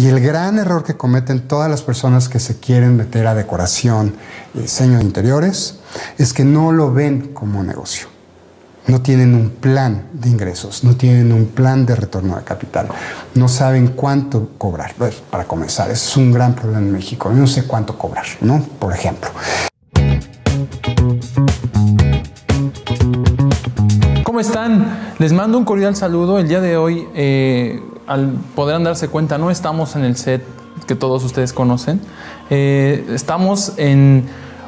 Y el gran error que cometen todas las personas que se quieren meter a decoración diseño de interiores es que no lo ven como negocio. No tienen un plan de ingresos, no tienen un plan de retorno de capital, no saben cuánto cobrar. Pues, para comenzar, es un gran problema en México. Yo no sé cuánto cobrar, ¿no? Por ejemplo. ¿Cómo están? Les mando un cordial saludo. El día de hoy eh, al podrán darse cuenta, no estamos en el set que todos ustedes conocen. Eh, estamos en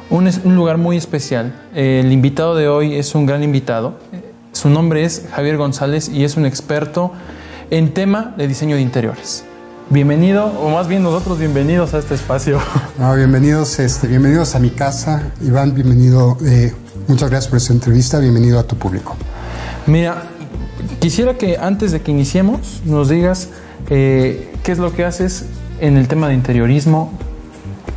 un, lugar muy especial. el invitado de hoy es un gran invitado. Su nombre es Javier González y es un experto en tema de diseño de interiores. Bienvenido, o más bien nosotros bienvenidos a este espacio. bienvenidos, este, bienvenidos a mi casa. Iván, bienvenido. Eh, muchas gracias por esta entrevista. Bienvenido a tu público. Mira, Quisiera que antes de que iniciemos nos digas eh, qué es lo que haces en el tema de interiorismo,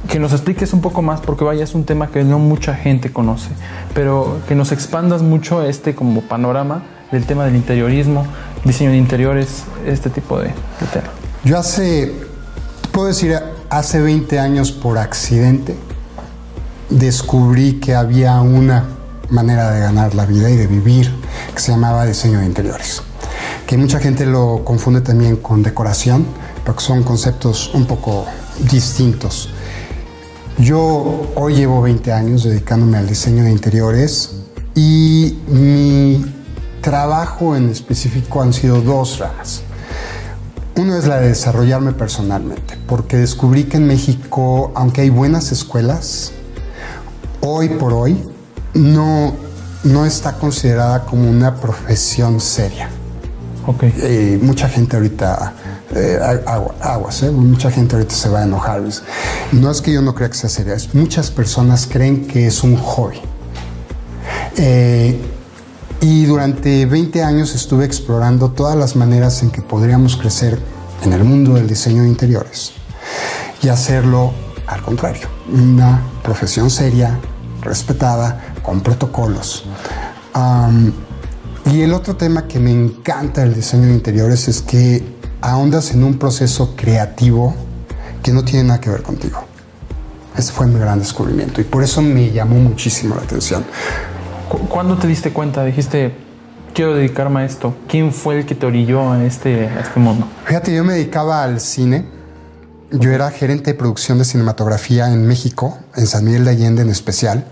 que nos expliques un poco más, porque vaya, es un tema que no mucha gente conoce, pero que nos expandas mucho este como panorama del tema del interiorismo, diseño de interiores, este tipo de, de tema. Yo hace, puedo decir, hace 20 años por accidente, descubrí que había una manera de ganar la vida y de vivir que se llamaba diseño de interiores, que mucha gente lo confunde también con decoración, porque son conceptos un poco distintos. Yo hoy llevo 20 años dedicándome al diseño de interiores y mi trabajo en específico han sido dos ramas. Uno es la de desarrollarme personalmente, porque descubrí que en México, aunque hay buenas escuelas, hoy por hoy no, no está considerada como una profesión seria. Okay. Eh, mucha gente ahorita, eh, aguas, eh, mucha gente ahorita se va a enojar. No es que yo no crea que sea seria, es muchas personas creen que es un hobby. y durante 20 años estuve explorando todas las maneras en que podríamos crecer en el mundo del diseño de interiores y hacerlo al contrario, una profesión seria, respetada, con protocolos. Y el otro tema que me encanta del diseño de interiores es que ahondas en un proceso creativo que no tiene nada que ver contigo. Ese fue mi gran descubrimiento y por eso me llamó muchísimo la atención. ¿Cuándo te diste cuenta? Dijiste, quiero dedicarme a esto. ¿Quién fue el que te orilló a este, a este mundo? Fíjate, yo me dedicaba al cine. Yo era gerente de producción de cinematografía en México, en San Miguel de Allende en especial.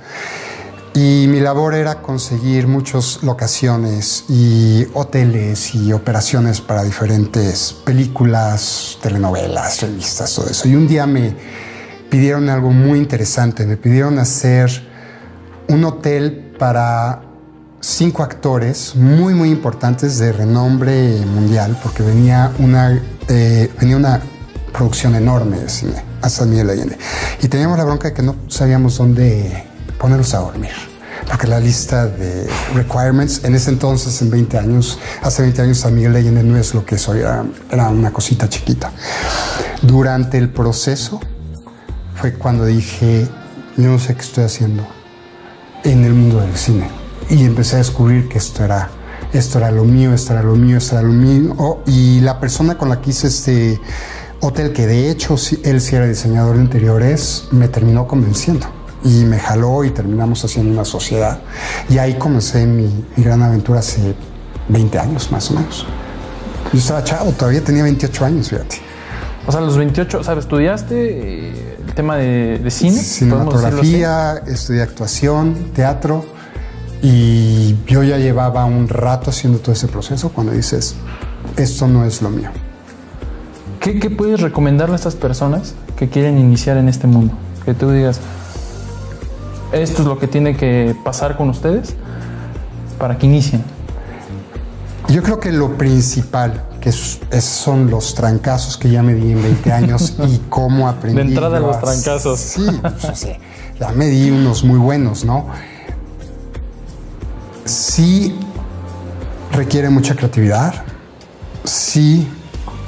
Y mi labor era conseguir muchas locaciones y hoteles y operaciones para diferentes películas, telenovelas, revistas, todo eso. Y un día me pidieron algo muy interesante. Me pidieron hacer un hotel para cinco actores muy, muy importantes de renombre mundial, porque venía una, eh, venía una producción enorme de cine hasta Miguel Allende. Y teníamos la bronca de que no sabíamos dónde ponerlos a dormir. Porque la lista de requirements en ese entonces, en 20 años, hace 20 años San Miguel de Allende no es lo que soy, era, era una cosita chiquita. Durante el proceso fue cuando dije, yo no sé qué estoy haciendo en el mundo del cine. Y empecé a descubrir que esto era, esto era lo mío, esto era lo mío, esto era lo mío. Oh, y la persona con la que hice este hotel, que de hecho él sí era diseñador de interiores, me terminó convenciendo y me jaló y terminamos haciendo una sociedad. Y ahí comencé mi, gran aventura hace 20 años más o menos. Yo estaba chavo, todavía tenía 28 años, fíjate. O sea, los 28, ¿sabes? ¿Estudiaste eh, el tema de, cine? Cinematografía, estudié actuación, teatro. Y yo ya llevaba un rato haciendo todo ese proceso cuando dices, esto no es lo mío. ¿Qué, qué puedes recomendarle a estas personas que quieren iniciar en este mundo? Que tú digas, esto es lo que tiene que pasar con ustedes para que inicien. Yo creo que lo principal, que son los trancazos que ya me di en 20 años y cómo aprendí. De entrada los trancazos. Sí, pues, ya me di unos muy buenos, ¿no? Sí requiere mucha creatividad, sí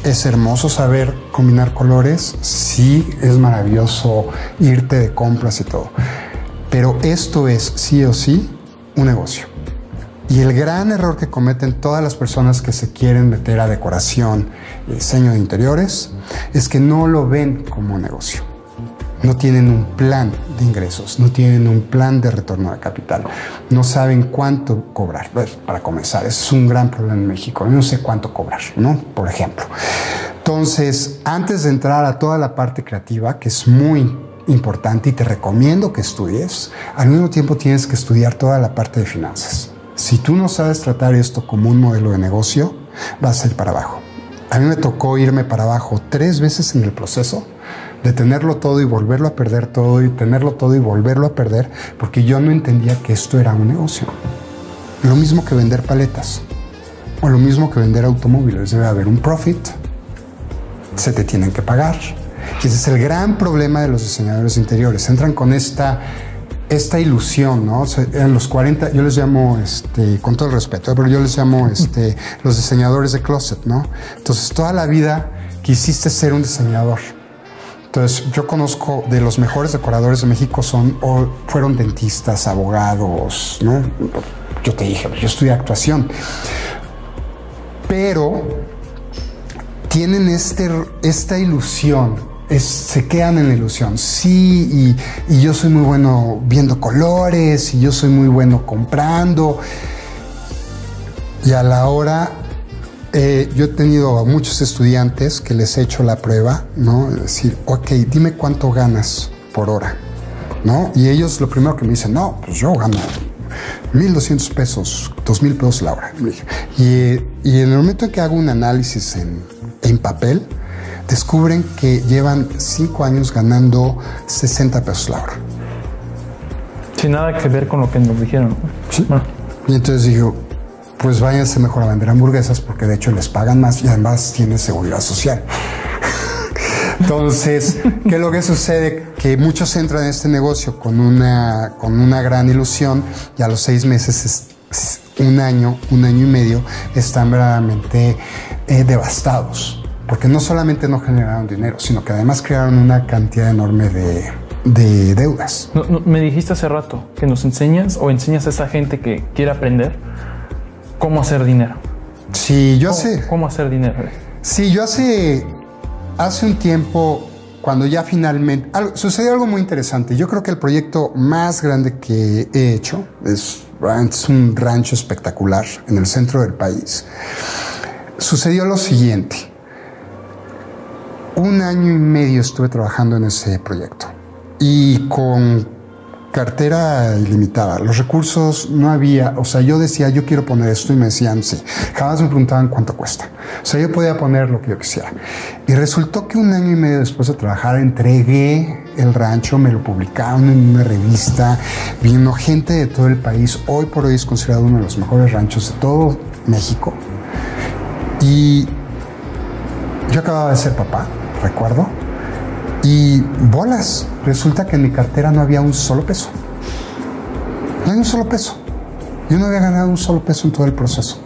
es hermoso saber combinar colores, sí es maravilloso irte de compras y todo. Pero esto es sí o sí un negocio. Y el gran error que cometen todas las personas que se quieren meter a decoración y diseño de interiores es que no lo ven como negocio. No tienen un plan de ingresos, no tienen un plan de retorno de capital, no saben cuánto cobrar. Pues, para comenzar, ese es un gran problema en México. no sé cuánto cobrar, ¿no? Por ejemplo. Entonces, antes de entrar a toda la parte creativa, que es muy importante y te recomiendo que estudies, al mismo tiempo tienes que estudiar toda la parte de finanzas. Si tú no sabes tratar esto como un modelo de negocio, vas a ir para abajo. A mí me tocó irme para abajo tres veces en el proceso de tenerlo todo y volverlo a perder todo y tenerlo todo y volverlo a perder porque yo no entendía que esto era un negocio. Lo mismo que vender paletas o lo mismo que vender automóviles. Debe haber un profit, se te tienen que pagar. Y ese es el gran problema de los diseñadores interiores. Entran con esta esta ilusión, ¿no? en los 40, yo les llamo, este, con todo el respeto, pero yo les llamo este, los diseñadores de closet, ¿no? Entonces, toda la vida quisiste ser un diseñador. Entonces, yo conozco de los mejores decoradores de México son, o fueron dentistas, abogados, ¿no? Yo te dije, yo estudié actuación. Pero tienen este, esta ilusión se quedan en la ilusión. Sí, y, yo soy muy bueno viendo colores, y yo soy muy bueno comprando. Y a la hora, eh, yo he tenido a muchos estudiantes que les he hecho la prueba, ¿no? Es decir, ok, dime cuánto ganas por hora, ¿no? Y ellos lo primero que me dicen, no, pues yo gano 1.200 pesos, 2.000 pesos la hora. Y, y, en el momento en que hago un análisis en, en papel, descubren que llevan cinco años ganando 60 pesos la hora. Sin nada que ver con lo que nos dijeron. Sí. Y entonces digo, pues váyanse mejor a vender hamburguesas porque de hecho les pagan más y además tienen seguridad social. Entonces, ¿qué es lo que sucede? Que muchos entran en este negocio con una, con una gran ilusión y a los seis meses, un año, un año y medio, están verdaderamente eh, devastados porque no solamente no generaron dinero, sino que además crearon una cantidad enorme de, deudas. me dijiste hace rato que nos enseñas o enseñas a esa gente que quiere aprender cómo hacer dinero. Sí, yo sé. ¿Cómo hacer dinero? Sí, yo hace, hace un tiempo, cuando ya finalmente... sucedió algo muy interesante. Yo creo que el proyecto más grande que he hecho es, es un rancho espectacular en el centro del país. Sucedió lo siguiente un año y medio estuve trabajando en ese proyecto y con cartera ilimitada. Los recursos no había, o sea, yo decía, yo quiero poner esto y me decían, sí. Jamás me preguntaban cuánto cuesta. O sea, yo podía poner lo que yo quisiera. Y resultó que un año y medio después de trabajar, entregué el rancho, me lo publicaron en una revista, vino gente de todo el país. Hoy por hoy es considerado uno de los mejores ranchos de todo México. Y yo acababa de ser papá recuerdo. Y bolas, resulta que en mi cartera no había un solo peso. No hay un solo peso. Yo no había ganado un solo peso en todo el proceso.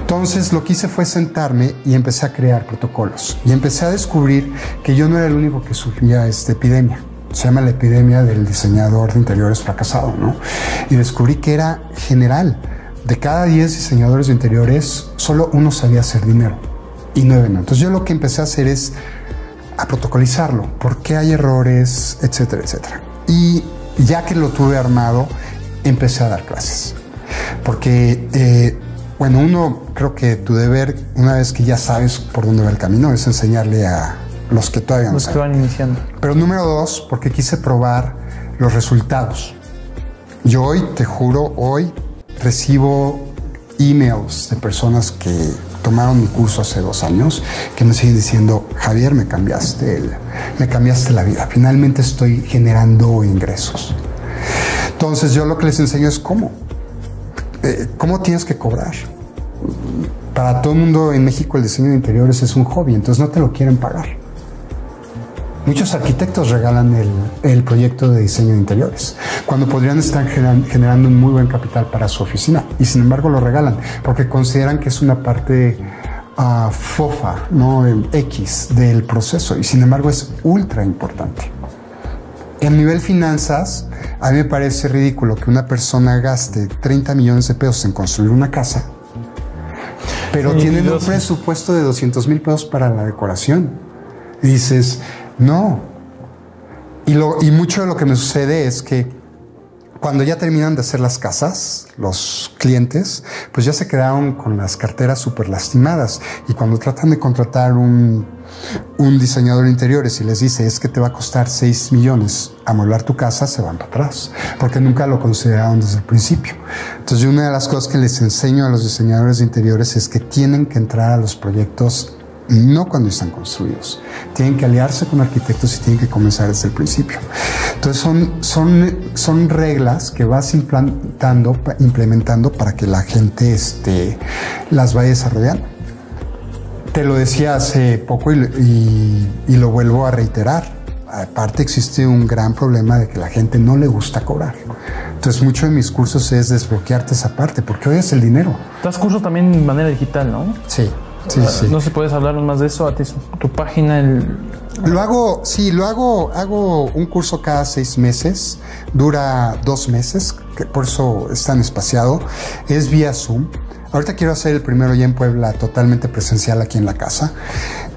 Entonces lo que hice fue sentarme y empecé a crear protocolos. Y empecé a descubrir que yo no era el único que sufría esta epidemia. Se llama la epidemia del diseñador de interiores fracasado, ¿no? Y descubrí que era general. De cada 10 diseñadores de interiores, solo uno sabía hacer dinero y nueve no. Entonces yo lo que empecé a hacer es a protocolizarlo, por qué hay errores, etcétera, etcétera. Y ya que lo tuve armado, empecé a dar clases. Porque, eh, bueno, uno, creo que tu deber, una vez que ya sabes por dónde va el camino, es enseñarle a los que todavía no los que van iniciando. Pero número dos, porque quise probar los resultados. Yo hoy, te juro, hoy recibo emails de personas que tomaron mi curso hace dos años que me siguen diciendo, Javier, me cambiaste, el, me cambiaste la vida. Finalmente estoy generando ingresos. Entonces yo lo que les enseño es cómo. Eh, ¿Cómo tienes que cobrar? Para todo el mundo en México el diseño de interiores es un hobby, entonces no te lo quieren pagar. Muchos arquitectos regalan el, el, proyecto de diseño de interiores, cuando podrían estar generando un muy buen capital para su oficina y sin embargo lo regalan porque consideran que es una parte uh, fofa, no X del proceso y sin embargo es ultra importante. En nivel finanzas, a mí me parece ridículo que una persona gaste 30 millones de pesos en construir una casa, pero tienen un presupuesto de 200 mil pesos para la decoración. Y dices, no. Y, lo, y mucho de lo que me sucede es que cuando ya terminan de hacer las casas, los clientes, pues ya se quedaron con las carteras súper lastimadas. Y cuando tratan de contratar un, un diseñador de interiores y les dice es que te va a costar 6 millones amueblar tu casa, se van para atrás, porque nunca lo consideraron desde el principio. Entonces, una de las cosas que les enseño a los diseñadores de interiores es que tienen que entrar a los proyectos no cuando están construidos. Tienen que aliarse con arquitectos y tienen que comenzar desde el principio. Entonces son, son, son reglas que vas implantando, implementando para que la gente este, las vaya desarrollando. Te lo decía hace poco y, y- y lo vuelvo a reiterar. Aparte existe un gran problema de que la gente no le gusta cobrar. Entonces mucho de mis cursos es desbloquearte esa parte, porque hoy es el dinero. Das cursos también de manera digital, ¿no? Sí, sí, sí. No sé puedes hablarnos más de eso. A ti, tu página, el, Lo hago, sí, lo hago, hago un curso cada seis meses, dura dos meses, que por eso es tan espaciado, es vía Zoom. Ahorita quiero hacer el primero ya en Puebla, totalmente presencial aquí en la casa.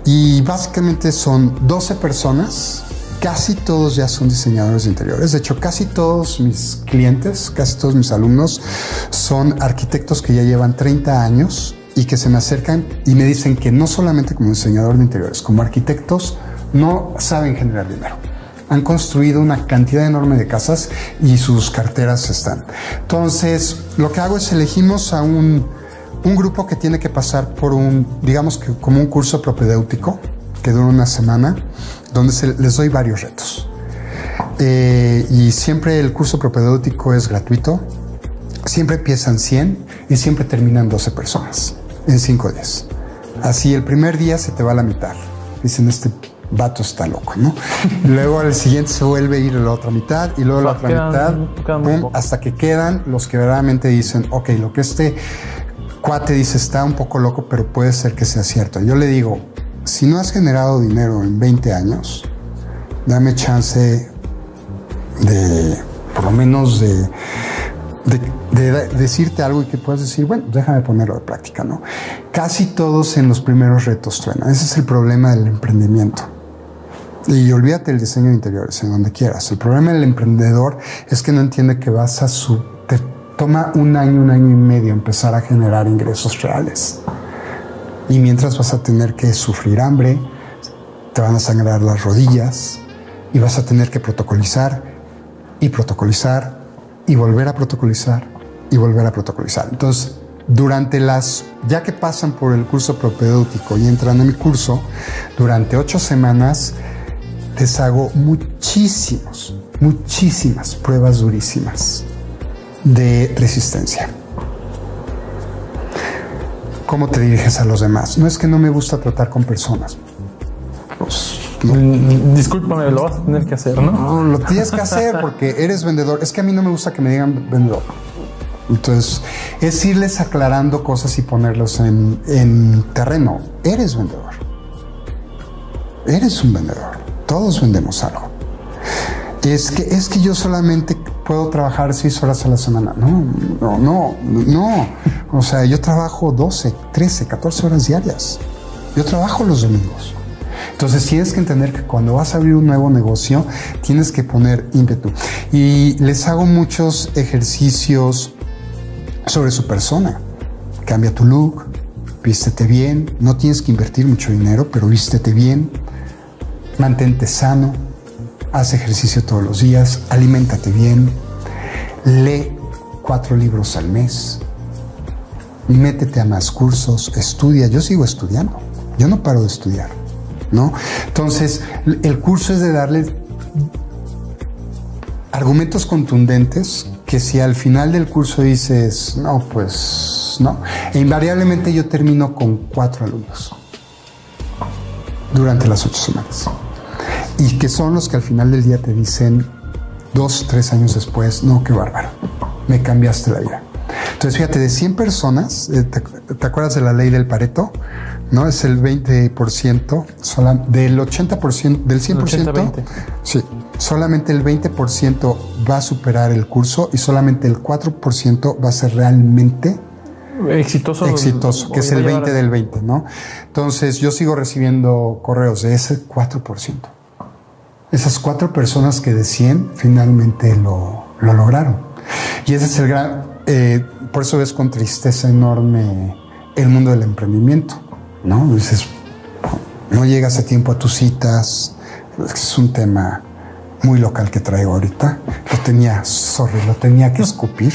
Y básicamente son 12 personas, casi todos ya son diseñadores de interiores. De hecho, casi todos mis clientes, casi todos mis alumnos son arquitectos que ya llevan 30 años y que se me acercan y me dicen que no solamente como diseñador de interiores, como arquitectos, no saben generar dinero. Han construido una cantidad enorme de casas y sus carteras están. Entonces, lo que hago es elegimos a un, grupo que tiene que pasar por un, digamos que como un curso propedéutico que dura una semana, donde les doy varios retos. Eh, y siempre el curso propedéutico es gratuito. Siempre empiezan 100 y siempre terminan 12 personas en 5 días. Así el primer día se te va a la mitad. Dicen, este vato está loco, ¿no? luego al siguiente se vuelve a ir a la otra mitad y luego a la otra quedan- mitad. quedan pum, hasta que quedan los que verdaderamente dicen, ok, lo que este cuate dice está un poco loco, pero puede ser que sea cierto. Yo le digo, si no has generado dinero en 20 años, dame chance de, por lo menos de, de, de decirte algo y que puedas decir, bueno, déjame ponerlo de práctica, ¿no? Casi todos en los primeros retos truenan. Ese es el problema del emprendimiento. Y olvídate el diseño de interiores, en donde quieras. El problema del emprendedor es que no entiende que vas a su... Te toma un año, un año y medio empezar a generar ingresos reales. Y mientras vas a tener que sufrir hambre, te van a sangrar las rodillas y vas a tener que protocolizar y protocolizar y volver a protocolizar y volver a protocolizar. Entonces, durante las, ya que pasan por el curso propedéutico y entran a mi curso, durante ocho semanas les hago muchísimos, muchísimas pruebas durísimas de resistencia. ¿Cómo te diriges a los demás? No es que no me gusta tratar con personas. Pues, no. Discúlpame, lo vas a tener que hacer, ¿no? No, lo tienes que hacer porque eres vendedor. Es que a mí no me gusta que me digan vendedor. Entonces, es irles aclarando cosas y ponerlos en, en terreno. Eres vendedor. Eres un vendedor. Todos vendemos algo. Es que, es que yo solamente puedo trabajar seis horas a la semana. No, no, no, no. O sea, yo trabajo 12, 13, 14 horas diarias. Yo trabajo los domingos. Entonces tienes que entender que cuando vas a abrir un nuevo negocio, tienes que poner ímpetu. Y les hago muchos ejercicios sobre su persona. Cambia tu look, vístete bien, no tienes que invertir mucho dinero, pero vístete bien, mantente sano, haz ejercicio todos los días, aliméntate bien, lee cuatro libros al mes, métete a más cursos, estudia, yo sigo estudiando, yo no paro de estudiar, ¿no? Entonces, el curso es de darle argumentos contundentes que si al final del curso dices, no, pues no, e invariablemente yo termino con cuatro alumnos durante las ocho semanas. Y que son los que al final del día te dicen, dos, tres años después, no, qué bárbaro, me cambiaste la vida. Entonces, fíjate, de 100 personas, eh, ¿te, acuerdas de la ley del Pareto? ¿No? Es el 20%, sola- del 80%, del 100%. 80-20. Sí, solamente el 20% va a superar el curso y solamente el 4% va a ser realmente exitoso. Exitoso, que es el 20 del 20, ¿no? Entonces yo sigo recibiendo correos de ese 4%. Esas cuatro personas que de 100 finalmente lo, lo lograron. Y ese es el gran, eh, por eso ves con tristeza enorme el mundo del emprendimiento, ¿no? Dices, no llegas a tiempo a tus citas, es un tema muy local que traigo ahorita. Lo tenía, sorry, lo tenía que escupir,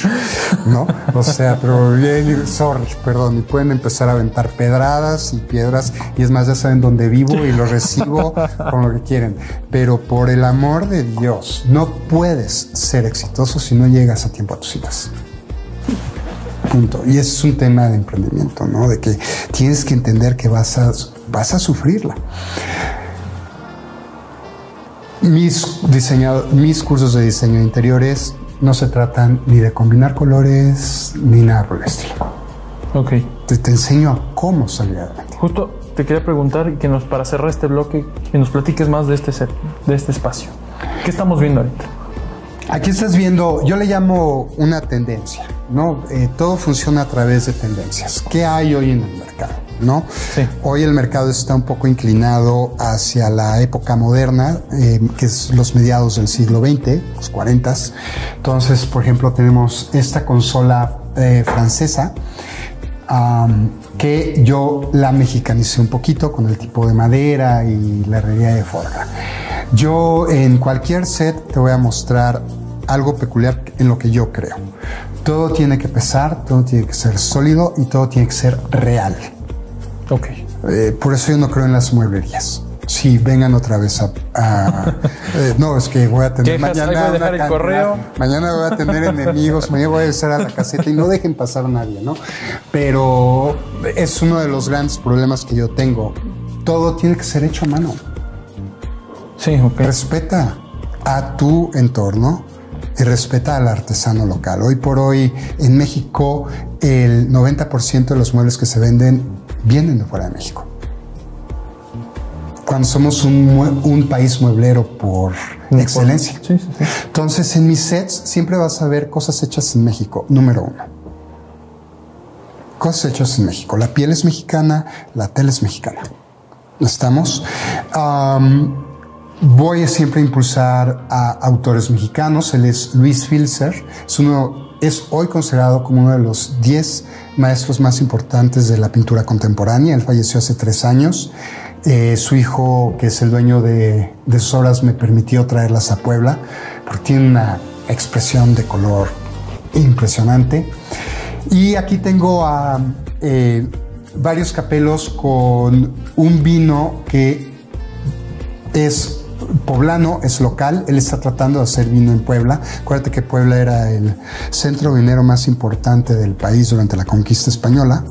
¿no? O sea, pero bien, sorry, perdón, y pueden empezar a aventar pedradas y piedras, y es más, ya saben dónde vivo y lo recibo con lo que quieren. Pero por el amor de Dios, no puedes ser exitoso si no llegas a tiempo a tus citas. Punto. Y es un tema de emprendimiento, ¿no? De que tienes que entender que vas a, vas a sufrirla. Mis, mis cursos de diseño de interiores no se tratan ni de combinar colores ni nada por el estilo. Ok. Te, te enseño a cómo salir adelante. Justo te quería preguntar y que nos, para cerrar este bloque, que nos platiques más de este set, de este espacio. ¿Qué estamos viendo ahorita? Aquí estás viendo, yo le llamo una tendencia, ¿no? Eh, todo funciona a través de tendencias. ¿Qué hay hoy en el mercado? ¿No? Sí. Hoy el mercado está un poco inclinado hacia la época moderna, eh, que es los mediados del siglo XX, los 40. Entonces, por ejemplo, tenemos esta consola eh, francesa. Um, que yo la mexicanicé un poquito con el tipo de madera y la herrería de forja. Yo en cualquier set te voy a mostrar algo peculiar en lo que yo creo. Todo tiene que pesar, todo tiene que ser sólido y todo tiene que ser real. Ok. Eh, por eso yo no creo en las mueblerías. Sí, vengan otra vez a... a- eh, no, es que voy a tener Quejas, ahí voy a mañana... dejar una el cantidad- correo. Mañana voy a tener enemigos, mañana voy a estar a la caseta y no dejen pasar a nadie, ¿no? Pero es uno de los grandes problemas que yo tengo. Todo tiene que ser hecho a mano. Sí, ok. Respeta a tu entorno y respeta al artesano local. Hoy por hoy en México el 90% de los muebles que se venden vienen de fuera de México. Cuando somos un, país mueblero por excelencia. Sí, sí, sí. Entonces en mis sets siempre vas a ver cosas hechas en México, número uno. Cosas hechas en México. La piel es mexicana, la tela es mexicana. ¿Estamos? Am, voy a siempre impulsar a autores mexicanos. Él es Luis Filzer. Es, uno, es hoy considerado como uno de los 10 maestros más importantes de la pintura contemporánea. Él falleció hace tres años. Eh, su hijo, que es el dueño de, de sus obras, me permitió traerlas a Puebla porque tiene una expresión de color impresionante. Y aquí tengo eh, varios capelos con un vino que es poblano, es local. Él está tratando de hacer vino en Puebla. Acuérdate que Puebla era el centro vinero más importante del país durante la conquista española.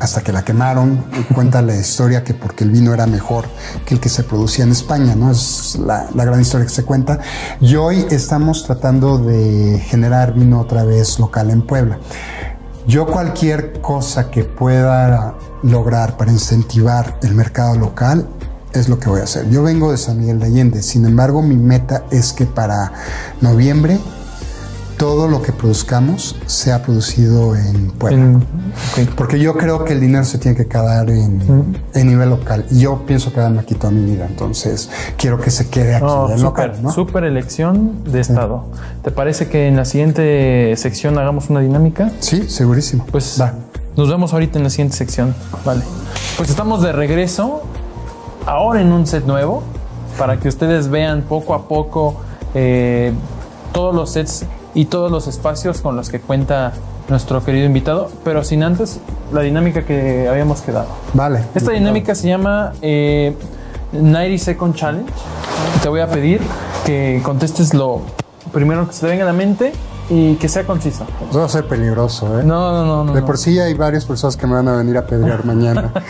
Hasta que la quemaron, cuenta la historia que porque el vino era mejor que el que se producía en España, ¿no? Es la, la gran historia que se cuenta. Y hoy estamos tratando de generar vino otra vez local en Puebla. Yo cualquier cosa que pueda lograr para incentivar el mercado local es lo que voy a hacer. Yo vengo de San Miguel de Allende, sin embargo mi meta es que para noviembre todo lo que produzcamos sea producido en Puebla. En-. Porque yo creo que el dinero se tiene que quedar en, en nivel local. Y yo pienso quedarme aquí toda mi vida. Entonces, quiero que se quede aquí en súper, local, ¿no? súper elección de estado. ¿Te parece que en la siguiente sección hagamos una dinámica? Sí, segurísimo. Pues Va. nos vemos ahorita en la siguiente sección. Vale. Pues estamos de regreso, ahora en un set nuevo, para que ustedes vean poco a poco eh, todos los sets y todos los espacios con los que cuenta nuestro querido invitado, pero sin antes la dinámica que habíamos quedado. Vale. Esta dinámica se llama eh, 90 Second Challenge. Te voy a pedir que contestes lo primero que se te venga a la mente y que sea conciso. Eso va a ser peligroso, ¿eh? No, no, no, no. De no. por sí hay varias personas que me van a venir a pedrear mañana.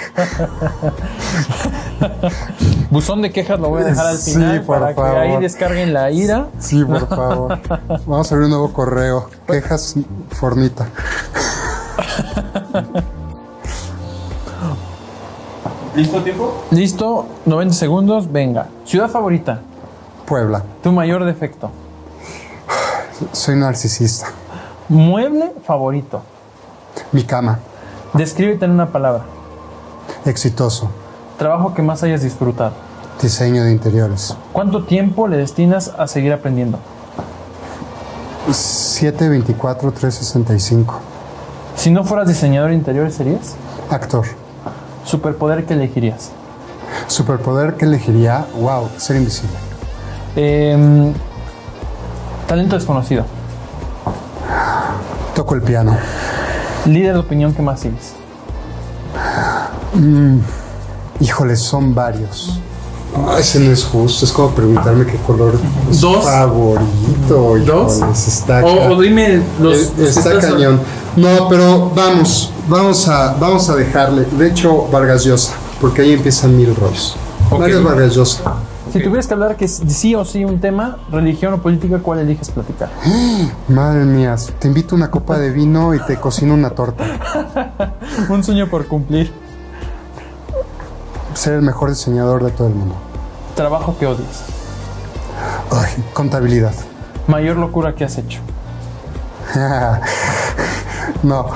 Buzón de quejas lo voy a dejar al Sí, final por para favor. que ahí descarguen la ira. Sí, por favor. Vamos a abrir un nuevo correo. Quejas Fornita. ¿Listo tiempo? Listo, 90 segundos, venga. Ciudad favorita. Puebla. Tu mayor defecto. Soy narcisista. Mueble favorito. Mi cama. Descríbete en una palabra. Exitoso. Trabajo que más hayas disfrutado. Diseño de interiores. ¿Cuánto tiempo le destinas a seguir aprendiendo? 7, 24, 365. Si no fueras diseñador de interiores, ¿serías? Actor. Superpoder que elegirías. Superpoder que elegiría, wow, ser invisible. Em, talento desconocido. Toco el piano. Líder de opinión que más sigues. Híjole, son varios. Ah, ese no es justo, es como preguntarme qué color es Dos. favorito. ¿Dos? está, O, o dime los. que está cañón. No, pero vamos, vamos a, vamos a dejarle. De hecho, Vargas Llosa, porque ahí empiezan mil rollos. Ok. Mario Vargas Llosa. Si tuvieras que hablar que es sí o sí un tema, religión o política, ¿cuál eliges platicar? Madre mía, te invito a una copa de vino y te cocino una torta. un sueño por cumplir. Ser el mejor diseñador de todo el mundo. Trabajo que odias. Ay, contabilidad. Mayor locura que has hecho. no,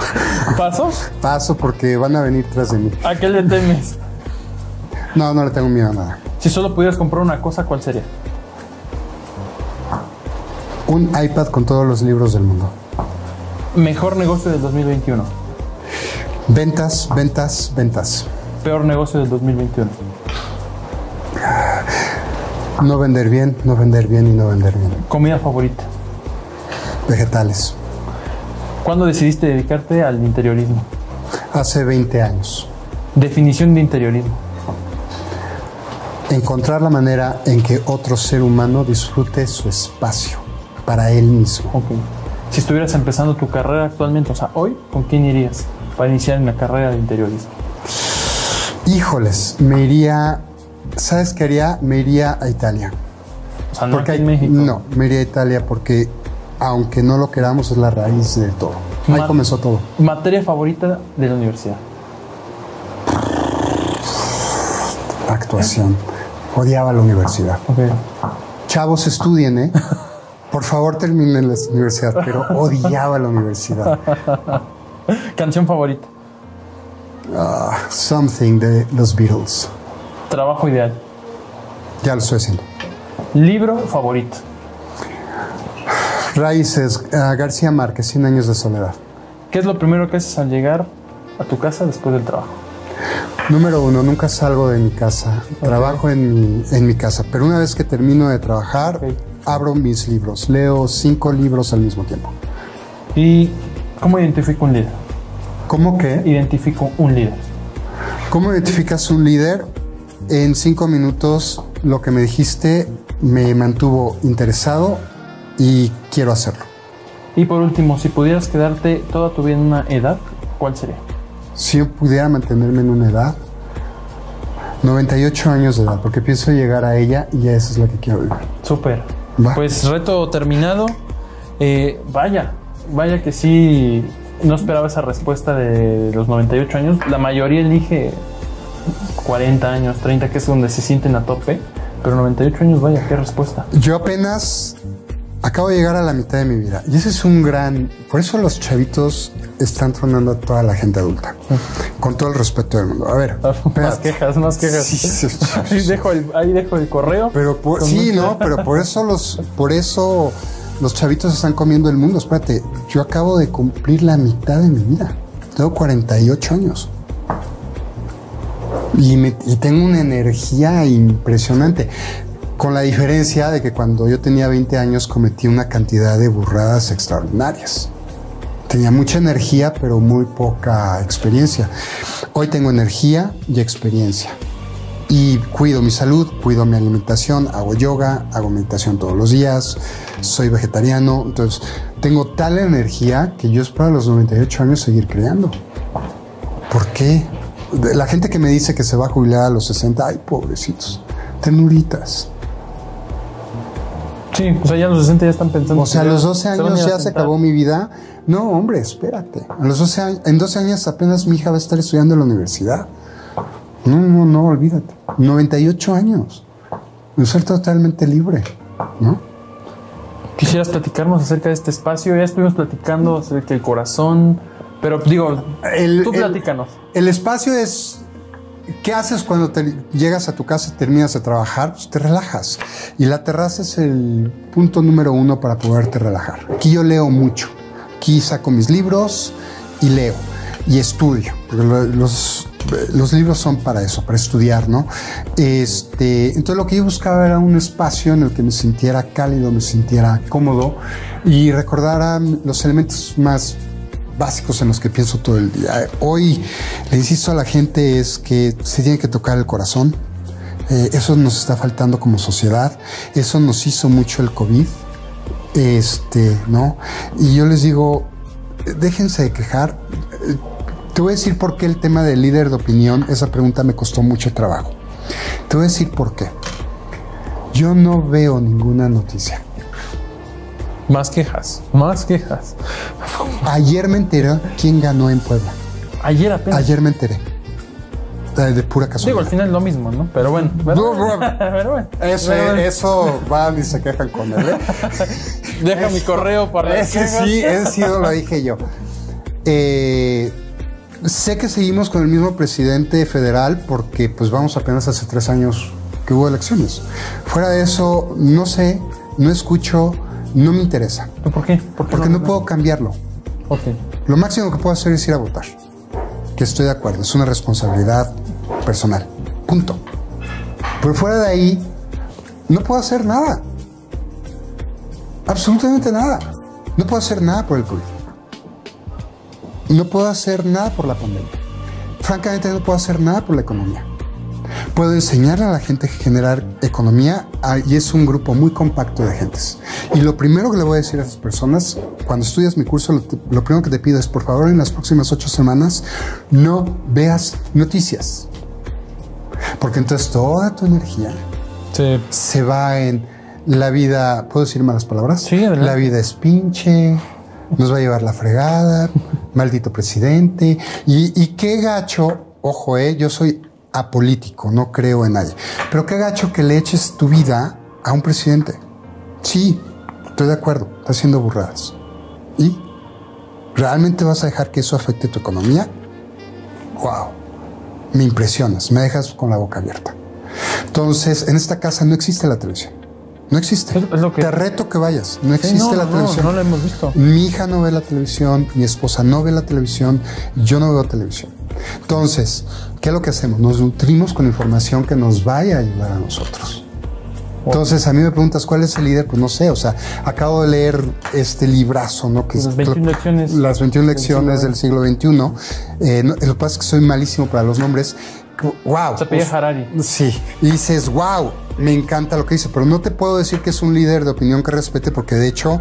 ¿Paso? paso porque van a venir tras de mí. ¿A qué le temes? No, no le tengo miedo a nada. Si solo pudieras comprar una cosa, ¿cuál sería? Un iPad con todos los libros del mundo. Mejor negocio del 2021. Ventas, ventas, ventas. Peor negocio del 2021. No vender bien, no vender bien y no vender bien. Comida favorita. Vegetales. ¿Cuándo decidiste dedicarte al interiorismo? Hace 20 años. Definición de interiorismo. Encontrar la manera en que otro ser humano disfrute su espacio para él mismo. Ok. Si estuvieras empezando tu carrera actualmente, o sea, hoy, ¿con quién irías para iniciar en la carrera de interiorismo? Híjoles, me iría. ¿Sabes qué haría? Me iría a Italia. O sea, no Porque aquí hay- en México. No, me iría a Italia porque, aunque no lo queramos, es la raíz de todo. Ahí Ma- comenzó todo. Materia favorita de la universidad. Actuación. Odiaba la universidad. Ok. Chavos, estudien, ¿eh? Por favor, terminen la universidad, pero odiaba la universidad. Canción favorita. Ah, something de los Beatles. Trabajo ideal. Ya lo estoy haciendo. Libro favorito. Raíces, ah, García Márquez, 100 años de soledad. ¿Qué es lo primero que haces al llegar a tu casa después del trabajo? Número uno, nunca salgo de mi casa. Trabajo en mi, en mi casa, pero una vez que termino de trabajar, abro mis libros. Leo cinco libros al mismo tiempo. ¿Y cómo identifico un líder? ¿Cómo que? Identifico un líder. ¿Cómo identificas un líder? En cinco minutos lo que me dijiste me mantuvo interesado y quiero hacerlo. Y por último, si pudieras quedarte toda tu vida en una edad, ¿cuál sería? Si yo pudiera mantenerme en una edad, 98 años de edad, porque pienso llegar a ella y ya esa es la que quiero vivir. Súper. Pues reto terminado. Eh, vaya, vaya que sí, no esperaba esa respuesta de los 98 años. La mayoría elige 40 años, 30, que es donde se sienten a tope. Pero 98 años, vaya, qué respuesta. Yo apenas acabo de llegar a la mitad de mi vida y ese es un gran... Por eso los chavitos están tronando a toda la gente adulta, con todo el respeto del mundo. A ver, más quejas, más quejas. Sí, sí, sí. ahí, dejo el, ahí dejo el correo. Pero por- sí, no, pero por eso los, por eso los chavitos están comiendo el mundo. Espérate, yo acabo de cumplir la mitad de mi vida. Tengo 48 años. Y, me- y tengo una energía impresionante. Con la diferencia de que cuando yo tenía 20 años cometí una cantidad de burradas extraordinarias. Tenía mucha energía, pero muy poca experiencia. Hoy tengo energía y experiencia y cuido mi salud, cuido mi alimentación, hago yoga, hago meditación todos los días, soy vegetariano, entonces tengo tal energía que yo espero a los 98 años seguir creando. ¿Por qué? La gente que me dice que se va a jubilar a los 60, ay, pobrecitos, tenuritas. Sí, o sea, ya a los 60 ya están pensando. O sea, a los ya 12 se van a años ya se acabó mi vida. No, hombre, espérate. A los 12 años, en 12 años apenas mi hija va a estar estudiando en la universidad. No, no, no, olvídate. 98 años. Un ser totalmente libre. ¿no? Quisieras platicarnos acerca de este espacio. Ya estuvimos platicando acerca del corazón, pero digo, El- tú el- platícanos. El espacio es. ¿Qué haces cuando te llegas a tu casa terminas de trabajar? Pues te relajas. Y la terraza es el punto número uno para poderte relajar. Aquí yo leo mucho. Aquí saco mis libros y leo. Y estudio. Porque lo- los, los libros son para eso, para estudiar, ¿no? Este, entonces lo que yo buscaba era un espacio en el que me sintiera cálido, me sintiera cómodo y recordara los elementos más básicos en los que pienso todo el día. Hoy le insisto a la gente es que se tiene que tocar el corazón. Eh, eso nos está faltando como sociedad. Eso nos hizo mucho el COVID. Este, ¿no? Y yo les digo, déjense de quejar. Te voy a decir por qué el tema del líder de opinión, esa pregunta me costó mucho trabajo. Te voy a decir por qué. Yo no veo ninguna noticia. Más quejas, más quejas. Ayer me enteré quién ganó en Puebla. Ayer apenas. Ayer me enteré. Eh, De pura Digo, casualidad. al final es lo mismo, ¿no? Pero bueno. No, no. Pero bueno. Eso, Pero bueno. eso van y se quejan con él. ¿eh? Deja mi correo para Ese quejas. sí, ese sí lo dije yo. Eh, sé que seguimos con el mismo presidente federal porque pues vamos apenas hace tres años que hubo elecciones. Fuera de eso, no sé, no escucho, no me interesa. ¿Por qué? ¿Por qué Porque no puedo cambiarlo. Lo máximo que puedo hacer es ir a votar. Que estoy de acuerdo, es una responsabilidad personal. Punto. Pero fuera de ahí, no puedo hacer nada. Absolutamente nada. No puedo hacer nada por el COVID. No puedo hacer nada por la pandemia. Francamente, no puedo hacer nada por la economía. Puedo enseñarle a la gente a generar economía ah, y es un grupo muy compacto de gentes. Y lo primero que le voy a decir a esas personas, cuando estudias mi curso, lo, lo primero que te pido es, por favor, en las próximas ocho semanas, no veas noticias. Porque entonces toda tu energía Sí. se va en la vida, ¿puedo decir malas palabras? Sí, adelante. La vida es pinche, nos va a llevar la fregada, maldito presidente. Y, y qué gacho, ojo, eh, yo soy apolítico, no creo en nadie. Pero qué gacho que le eches tu vida a un presidente. Sí, estoy de acuerdo, está haciendo burradas. ¿Y realmente vas a dejar que eso afecte tu economía? Wow, me impresionas, me dejas con la boca abierta. Entonces, en esta casa no existe la televisión. No existe. Es- es lo que- Te reto que vayas. No Sí, existe no, la no, televisión. No, lo hemos visto. Mi hija no ve la televisión, mi esposa no ve la televisión, yo no veo televisión. Entonces, ¿qué es lo que hacemos? Nos nutrimos con información que nos vaya a ayudar a nosotros. Entonces, a mí me preguntas cuál es el líder, pues no sé, o sea, acabo de leer este librazo, ¿no? Que Las es- 21 lecciones Las 21 del lecciones del siglo XXI. Eh, no, lo que pasa es que soy malísimo para los nombres. ¡Wow! Se apellida Harari. Sí, y dices, wow, me encanta lo que dice, pero no te puedo decir que es un líder de opinión que respete porque de hecho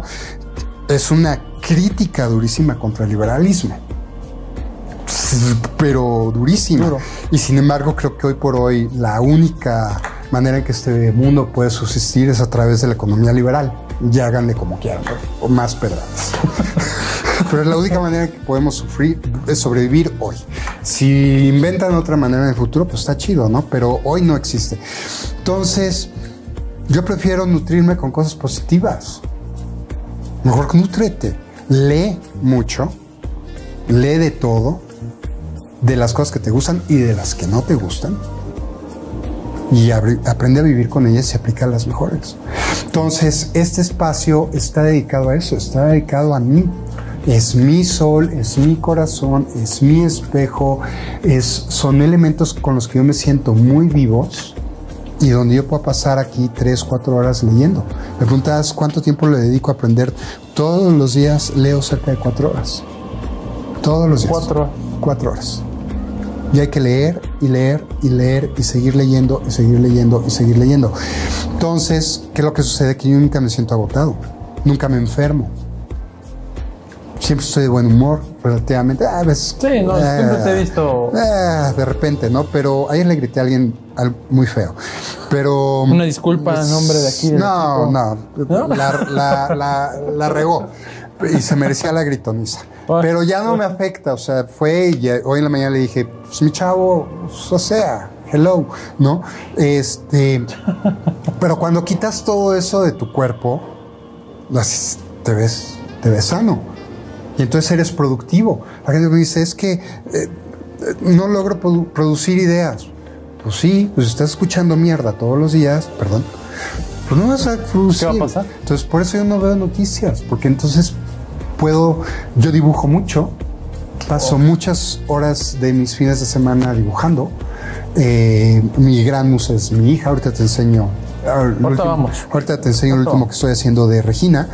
es una crítica durísima contra el liberalismo. Pero durísima. Duro. Y sin embargo, creo que hoy por hoy la única manera en que este mundo puede subsistir es a través de la economía liberal. Ya háganle como quieran, o más pedradas. Pero es la única manera en que podemos sufrir, es sobrevivir hoy. Si inventan otra manera en el futuro, pues está chido, ¿no? Pero hoy no existe. Entonces, yo prefiero nutrirme con cosas positivas. Mejor que nutrete. Lee mucho, lee de todo, de las cosas que te gustan y de las que no te gustan. Y aprende a vivir con ellas y aplica las mejores. Entonces, este espacio está dedicado a eso, está dedicado a mí. Es mi sol, es mi corazón, es mi espejo, es, son elementos con los que yo me siento muy vivos y donde yo puedo pasar aquí tres, cuatro horas leyendo. Me preguntas cuánto tiempo le dedico a aprender. Todos los días leo cerca de cuatro horas. Todos los días. Cuatro horas. Cuatro horas. Y hay que leer y leer y leer y seguir leyendo y seguir leyendo y seguir leyendo. Entonces, ¿qué es lo que sucede? Que yo nunca me siento agotado. Nunca me enfermo. Siempre estoy de buen humor, relativamente. A veces, Sí, no, siempre te he visto- eh, de repente, ¿no? Pero ayer le grité a alguien al- muy feo. Pero. Una disculpa en nombre de aquí No, no. ¿No? La, la- la- la regó. Y se merecía la gritoniza. Ay. Pero ya no me afecta. O sea, fue ya- hoy en la mañana le dije, pues mi chavo, pues, o sea, hello, ¿no? Este. Pero cuando quitas todo eso de tu cuerpo, te ves, te ves sano. Y entonces eres productivo. La gente me dice, es que eh, no logro produ- producir ideas. Pues sí, pues estás escuchando mierda todos los días, perdón. Pues no vas a producir. ¿Qué va a pasar? Entonces, por eso yo no veo noticias, porque entonces puedo, yo dibujo mucho, paso muchas horas de mis fines de semana dibujando. Eh, mi gran musa es mi hija, ahorita te enseño. ah, último- vamos. Ahorita te enseño el Ahorita último que estoy haciendo de Regina.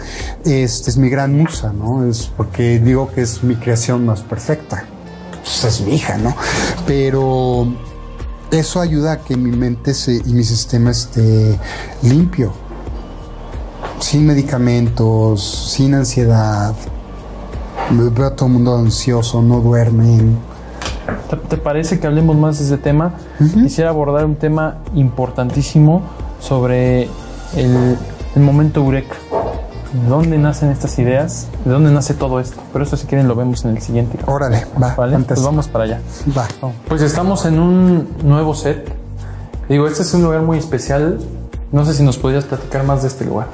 Este es mi gran musa, ¿no? Es porque digo que es mi creación más perfecta. Pues es mi hija, ¿no? Pero eso ayuda a que mi mente se- y mi sistema esté limpio, sin medicamentos, sin ansiedad. Veo a todo el mundo ansioso, no duermen. ¿Te, te parece que hablemos más de ese tema? Quisiera abordar un tema importantísimo sobre el, el momento eureka. ¿De dónde nacen estas ideas? ¿De dónde nace todo esto? Pero eso si quieren lo vemos en el siguiente. capítulo, Órale, va, ¿Vale? Pues vamos para allá. Va. Pues estamos en un nuevo set. Digo, este es un lugar muy especial. No sé si nos podrías platicar más de este lugar.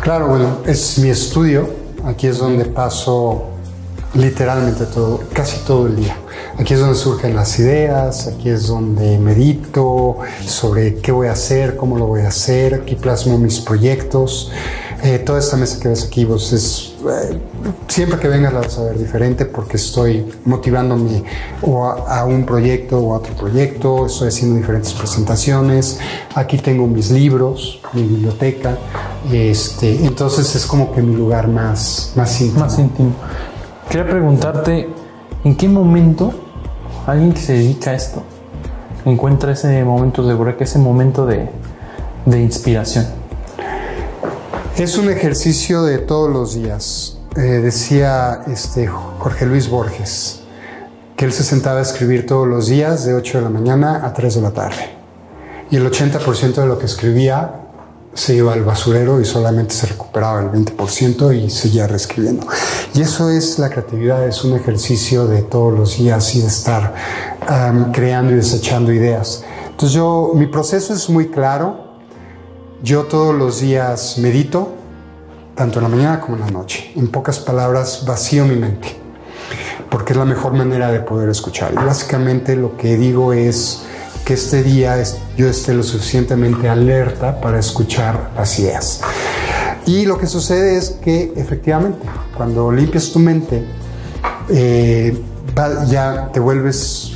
Claro, bueno, es mi estudio. Aquí es donde paso literalmente todo, casi todo el día. Aquí es donde surgen las ideas, aquí es donde medito sobre qué voy a hacer, cómo lo voy a hacer, aquí plasmo mis proyectos. Eh, toda esta mesa que ves aquí, pues es, eh, siempre que vengas la vas a ver diferente porque estoy motivándome o a, a un proyecto o a otro proyecto, estoy haciendo diferentes presentaciones, aquí tengo mis libros, mi biblioteca, este, entonces es como que mi lugar más, más íntimo. Más íntimo. Quería preguntarte, ¿en qué momento alguien que se dedica a esto encuentra ese momento de eureka, ese momento de, de inspiración? Es un ejercicio de todos los días. Eh, decía este Jorge Luis Borges que él se sentaba a escribir todos los días de 8 de la mañana a 3 de la tarde. Y el 80% de lo que escribía se iba al basurero y solamente se recuperaba el 20% y seguía reescribiendo. Y eso es la creatividad, es un ejercicio de todos los días y de estar creando y desechando ideas. Entonces yo, mi proceso es muy claro, yo todos los días medito, tanto en la mañana como en la noche. En pocas palabras, vacío mi mente, porque es la mejor manera de poder escuchar. Y básicamente lo que digo es que este día yo esté lo suficientemente alerta para escuchar las ideas. Y lo que sucede es que efectivamente, cuando limpias tu mente, eh, ya te vuelves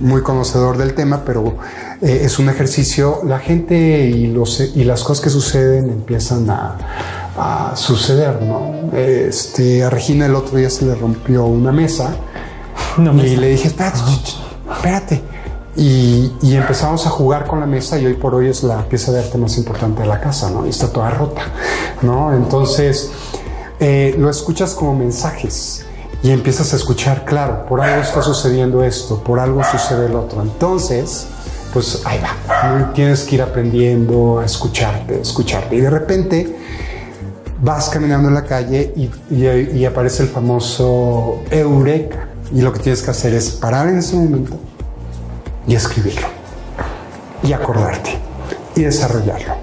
muy conocedor del tema, pero eh, es un ejercicio. La gente y, los, y las cosas que suceden empiezan a, a suceder, ¿no? Este, a Regina el otro día se le rompió una mesa Una y mesa. le dije, espérate, espérate. Y, empezamos a jugar con la mesa y hoy por hoy es la pieza de arte más importante de la casa, ¿no? Y está toda rota, ¿no? Entonces, eh, lo escuchas como mensajes y empiezas a escuchar, claro, por algo está sucediendo esto, por algo sucede el otro. Entonces, pues ahí va, ¿no? tienes que ir aprendiendo a escucharte, escucharte. Y de repente vas caminando en la calle y- y aparece el famoso Eureka. Y lo que tienes que hacer es parar en ese momento y escribirlo. Y acordarte. Y desarrollarlo.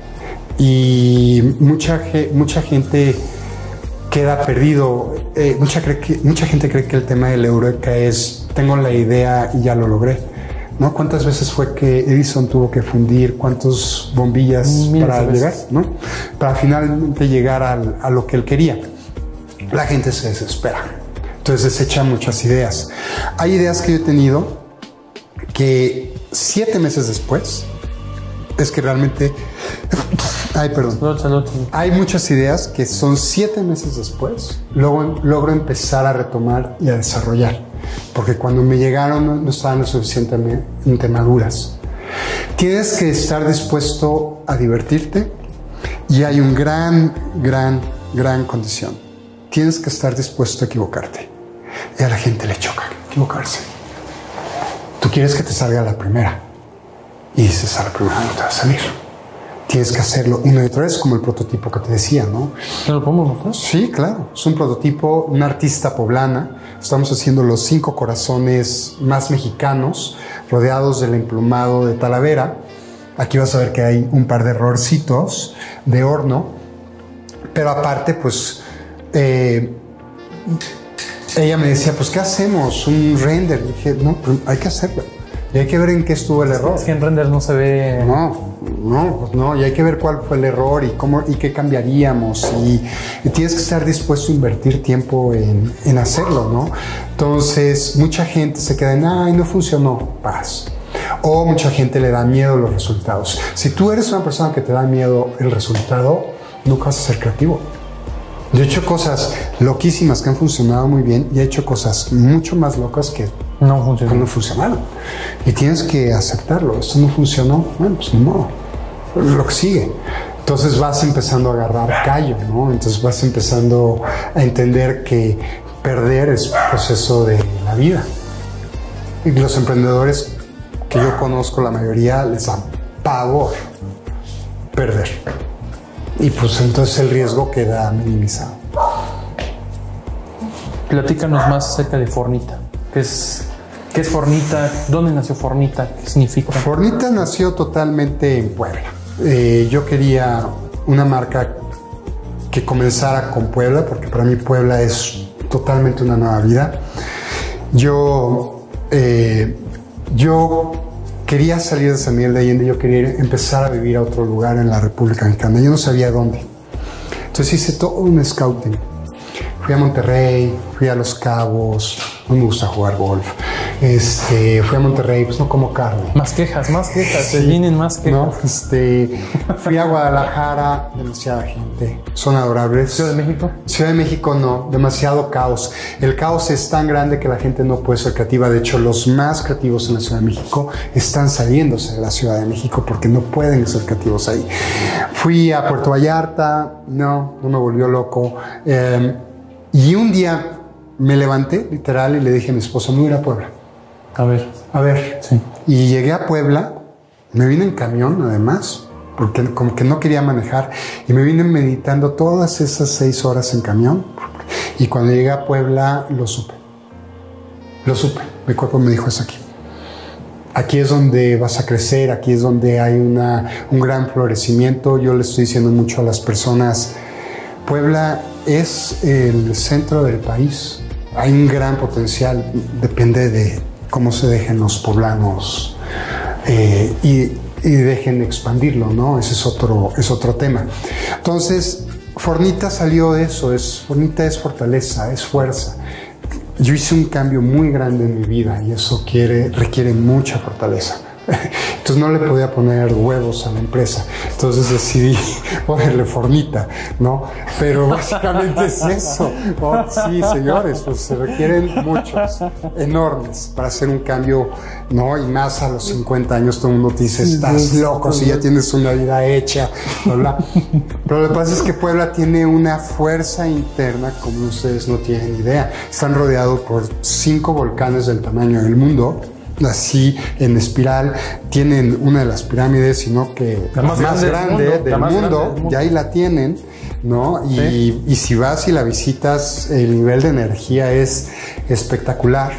Y mucha, mucha gente queda perdido. Eh, mucha, cree que- mucha gente cree que el tema del Eureka es, tengo la idea y ya lo logré. ¿No? ¿Cuántas veces fue que Edison tuvo que fundir cuántas bombillas para llegar? ¿no? Para finalmente llegar al- a lo que él quería. La gente se desespera. Entonces desecha muchas ideas. Hay ideas que yo he tenido que siete meses después es que realmente... Ay, perdón. Hay muchas ideas que son siete meses después, luego logro empezar a retomar y a desarrollar, porque cuando me llegaron no, no estaban lo suficientemente maduras. Tienes que estar dispuesto a divertirte y hay un gran, gran, gran condición. Tienes que estar dispuesto a equivocarte. Y a la gente le choca equivocarse. Tú quieres que te salga la primera y dices a la primera no te va a salir. Tienes que hacerlo una y otra vez, como el prototipo que te decía, ¿no? ¿Te lo podemos mostrar? Sí, claro. Es un prototipo, una artista poblana. Estamos haciendo los cinco corazones más mexicanos, rodeados del emplumado de Talavera. Aquí vas a ver que hay un par de errorcitos de horno, pero aparte, pues, eh, ella me decía, pues, ¿qué hacemos? Un render. dije, no, pues, hay que hacerlo. Y hay que ver en qué estuvo el error. Es que en render no se ve. No, no, pues no, y hay que ver cuál fue el error y cómo y qué cambiaríamos. Y, y tienes que estar dispuesto a invertir tiempo en, en, hacerlo, ¿no? Entonces, mucha gente se queda en, ay, no funcionó, paz. O mucha gente le da miedo los resultados. Si tú eres una persona que te da miedo el resultado, nunca vas a ser creativo. Yo he hecho cosas loquísimas que han funcionado muy bien y he hecho cosas mucho más locas que no funcionaron. no funcionaron. Y tienes que aceptarlo. Esto no funcionó. Bueno, pues no. Lo que sigue. Entonces vas empezando a agarrar callo, ¿no? Entonces vas empezando a entender que perder es proceso de la vida. Y los emprendedores que yo conozco, la mayoría les da pavor perder. Y pues entonces el riesgo queda minimizado. Platícanos más acerca de Fornita. ¿Qué es, ¿Qué es Fornita? ¿Dónde nació Fornita? ¿Qué significa? Fornita nació totalmente en Puebla. Eh, yo quería una marca que comenzara con Puebla, porque para mí Puebla es totalmente una nueva vida. Yo, eh, yo quería salir de San Miguel de Allende, yo quería empezar a vivir a otro lugar en la República Mexicana. Yo no sabía dónde. Entonces hice todo un scouting. Fui a Monterrey, fui a Los Cabos, no me gusta jugar golf. Este, fui a Monterrey, pues no como carne. Más quejas, más quejas, se vienen más quejas. ¿no? Este, fui a Guadalajara, demasiada gente, son adorables. ¿Ciudad de México? Ciudad de México no, demasiado caos. El caos es tan grande que la gente no puede ser creativa. De hecho, los más creativos en la Ciudad de México están saliéndose de la Ciudad de México porque no pueden ser creativos ahí. Fui a Puerto Vallarta, no, no me volvió loco. Eh, y un día me levanté, literal, y le dije a mi esposa, me voy a Puebla. A ver. A ver. Sí. Y llegué a Puebla, me vine en camión además, porque como que no quería manejar, y me vine meditando todas esas seis horas en camión. Y cuando llegué a Puebla, lo supe. Lo supe. Mi cuerpo me dijo, es aquí. Aquí es donde vas a crecer, aquí es donde hay una, un gran florecimiento. Yo le estoy diciendo mucho a las personas, Puebla es el centro del país. Hay un gran potencial, depende de cómo se dejen los poblanos eh, y, dejen expandirlo, ¿no? Ese es otro, es otro tema. Entonces, Fornita salió de eso, es, Fornita es fortaleza, es fuerza. Yo hice un cambio muy grande en mi vida y eso quiere, requiere mucha fortaleza. Entonces no le podía poner huevos a la empresa. Entonces decidí ponerle formita, ¿no? Pero básicamente es eso. Oh, sí, señores, pues se requieren muchos, enormes, para hacer un cambio, ¿no? Y más a los 50 años todo el mundo te dice, estás loco, si ya tienes una vida hecha, bla, bla. Pero lo que pasa es que Puebla tiene una fuerza interna como ustedes no tienen idea. Están rodeados por cinco volcanes del tamaño del mundo así en espiral, tienen una de las pirámides, sino que La más grande del mundo, del la más mundo, grande del mundo. y ahí la tienen, ¿no? Y, Sí. y si vas y la visitas, el nivel de energía es espectacular.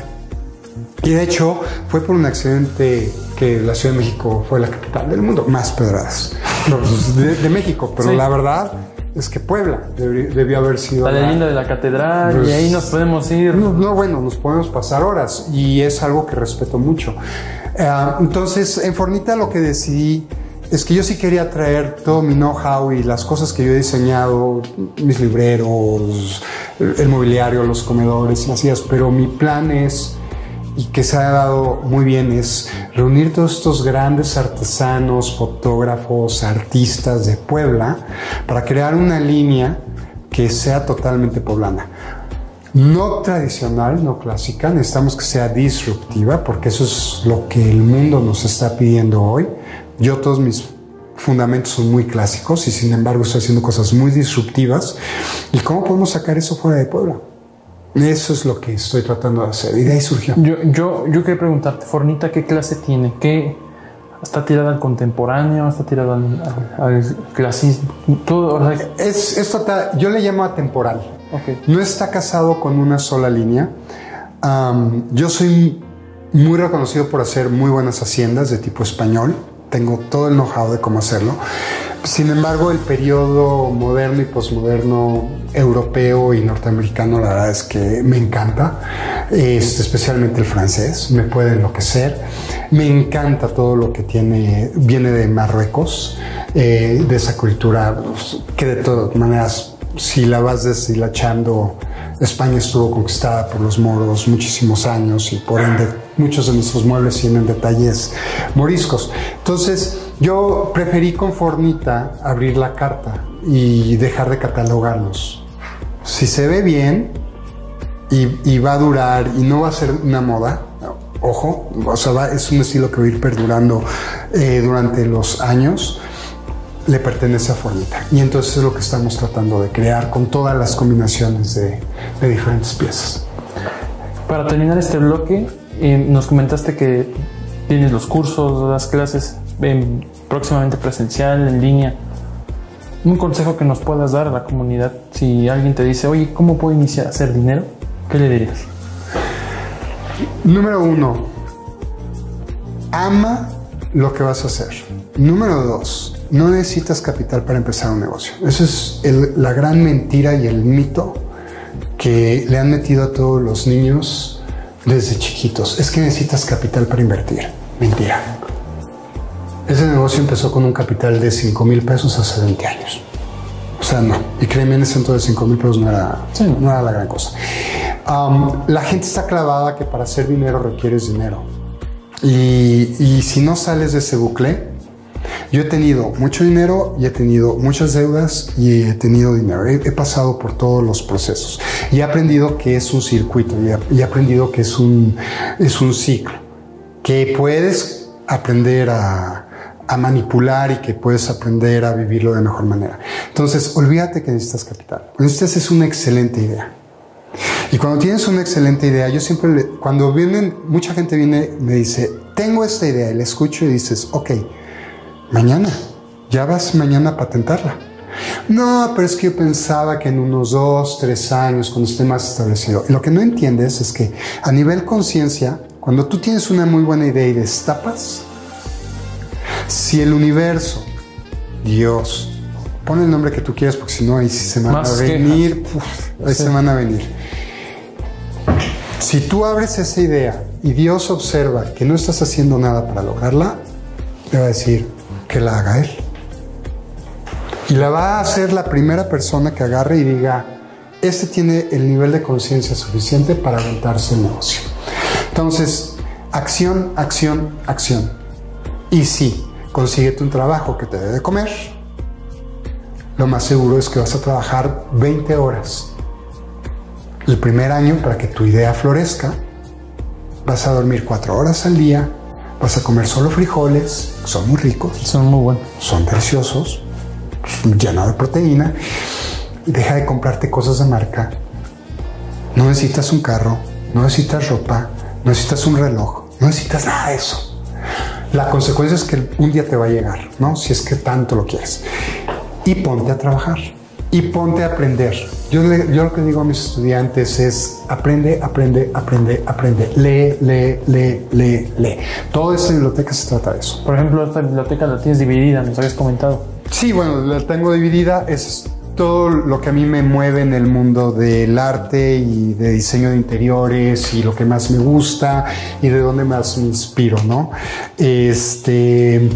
Y de hecho, fue por un accidente que la Ciudad de México fue la capital del mundo, más pedradas pues, de, de México, pero Sí. la verdad es que Puebla debi- debió haber sido La leyenda de la catedral Pues- y ahí nos podemos ir. no, no, bueno, nos podemos pasar horas y es algo que respeto mucho. Eh, entonces, en Fornita lo que decidí es que yo sí quería traer todo mi know-how y las cosas que yo he diseñado, mis libreros, el, mobiliario, los comedores y las sillas, pero mi plan es y que se ha dado muy bien es reunir todos estos grandes artesanos, fotógrafos, artistas de Puebla para crear una línea que sea totalmente poblana. No tradicional, no clásica, necesitamos que sea disruptiva porque eso es lo que el mundo nos está pidiendo hoy. Yo todos mis fundamentos son muy clásicos y sin embargo estoy haciendo cosas muy disruptivas. ¿Y cómo podemos sacar eso fuera de Puebla? Eso es lo que estoy tratando de hacer y de ahí surgió. Yo, yo, yo quería preguntarte, Fornita, ¿qué clase tiene? ¿Qué está tirada al contemporáneo? ¿Está tirada al, al- al clasismo? Todo, o sea, Es, es total, yo le llamo atemporal. ok. No está casado con una sola línea. Yo soy muy reconocido por hacer muy buenas haciendas de tipo español. tengo todo el know-how de cómo hacerlo. Sin embargo, el periodo moderno y posmoderno europeo y norteamericano, la verdad es que me encanta, este, especialmente el francés, me puede enloquecer. Me encanta todo lo que tiene, viene de Marruecos, eh, de esa cultura pues, que de todas maneras, si la vas deshilachando, España estuvo conquistada por los moros muchísimos años y por ende muchos de nuestros muebles tienen detalles moriscos. Entonces, yo preferí con Fornita abrir la carta y dejar de catalogarlos. Si se ve bien y, va a durar y no va a ser una moda, ojo, o sea, es un estilo que va a ir perdurando eh, durante los años, le pertenece a Fornita. Y entonces es lo que estamos tratando de crear con todas las combinaciones de, diferentes piezas. Para terminar este bloque, eh, nos comentaste que tienes los cursos, las clases próximamente presencial, en línea. Un consejo que nos puedas dar a la comunidad, si alguien te dice, oye, ¿cómo puedo iniciar a hacer dinero? ¿Qué le dirías? Número uno, ama lo que vas a hacer. Número dos, no necesitas capital para empezar un negocio. Esa es la gran mentira y el mito que le han metido a todos los niños desde chiquitos. Es que necesitas capital para invertir. Mentira. Ese negocio empezó con un capital de 5 mil pesos hace 20 años. O sea, no. Y créeme, en ese entonces 5 mil pesos no era, no era la gran cosa. la gente está clavada que para hacer dinero requieres dinero. Y, y, si no sales de ese bucle, yo he tenido mucho dinero y he tenido muchas deudas y he tenido dinero. He, pasado por todos los procesos y he aprendido que es un circuito y he, y he aprendido que es un, es un ciclo. Que puedes aprender a, a manipular y que puedes aprender a vivirlo de mejor manera. Entonces, olvídate que necesitas capital. Necesitas es una excelente idea. Y cuando tienes una excelente idea, yo siempre, cuando vienen, mucha gente viene, me dice, tengo esta idea, y le escucho y dices, ok, mañana, ya vas mañana a patentarla. No, pero es que yo pensaba que en unos dos, tres años, cuando esté más establecido. Lo que no entiendes es que a nivel conciencia, cuando tú tienes una muy buena idea y destapas, si el universo, Dios, pon el nombre que tú quieras porque si no ahí sí se van a venir, ahí se van a venir. Si tú abres esa idea y Dios observa que no estás haciendo nada para lograrla, le va a decir que la haga Él. Y la va a hacer la primera persona que agarre y diga, este tiene el nivel de conciencia suficiente para aventarse el negocio. Entonces, acción, acción, acción. Y sí, consíguete un trabajo que te dé de comer, lo más seguro es que vas a trabajar 20 horas. El primer año, para que tu idea florezca, vas a dormir 4 horas al día, vas a comer solo frijoles, son muy ricos. Son muy buenos. Son deliciosos, llenos de proteína. Deja de comprarte cosas de marca. No necesitas un carro, no necesitas ropa, no necesitas un reloj, no necesitas nada de eso. La consecuencia es que un día te va a llegar, ¿no? Si es que tanto lo quieres. Y ponte a trabajar. Y ponte a aprender. Yo, yo lo que digo a mis estudiantes es aprende, aprende, aprende, aprende. Lee, lee, lee, lee, lee. Toda esta biblioteca se trata de eso. Por ejemplo, esta biblioteca la tienes dividida, nos habías comentado. Sí, bueno, la tengo dividida. Es todo lo que a mí me mueve en el mundo del arte y de diseño de interiores y lo que más me gusta y de dónde más me inspiro, ¿no? Este,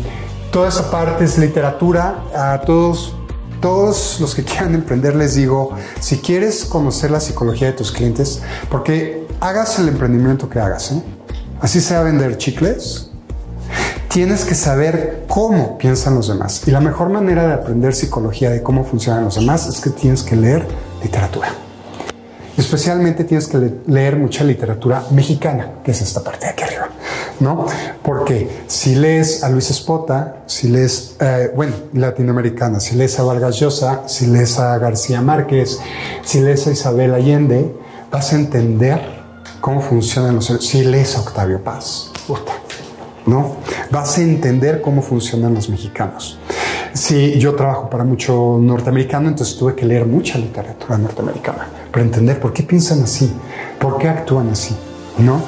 toda esa parte es literatura. A todos, todos los que quieran emprender les digo, si quieres conocer la psicología de tus clientes, porque hagas el emprendimiento que hagas, ¿eh? así sea vender chicles, tienes que saber cómo piensan los demás. Y la mejor manera de aprender psicología de cómo funcionan los demás es que tienes que leer literatura. Especialmente tienes que leer mucha literatura mexicana, que es esta parte de aquí arriba, ¿no? Porque si lees a Luis Espota, si lees, eh, bueno, latinoamericana, si lees a Vargas Llosa, si lees a García Márquez, si lees a Isabel Allende, vas a entender cómo funcionan los... Si lees a Octavio Paz, puta, ¿no? Vas a entender cómo funcionan los mexicanos. Si yo trabajo para mucho norteamericano, entonces tuve que leer mucha literatura norteamericana para entender por qué piensan así, por qué actúan así, ¿no?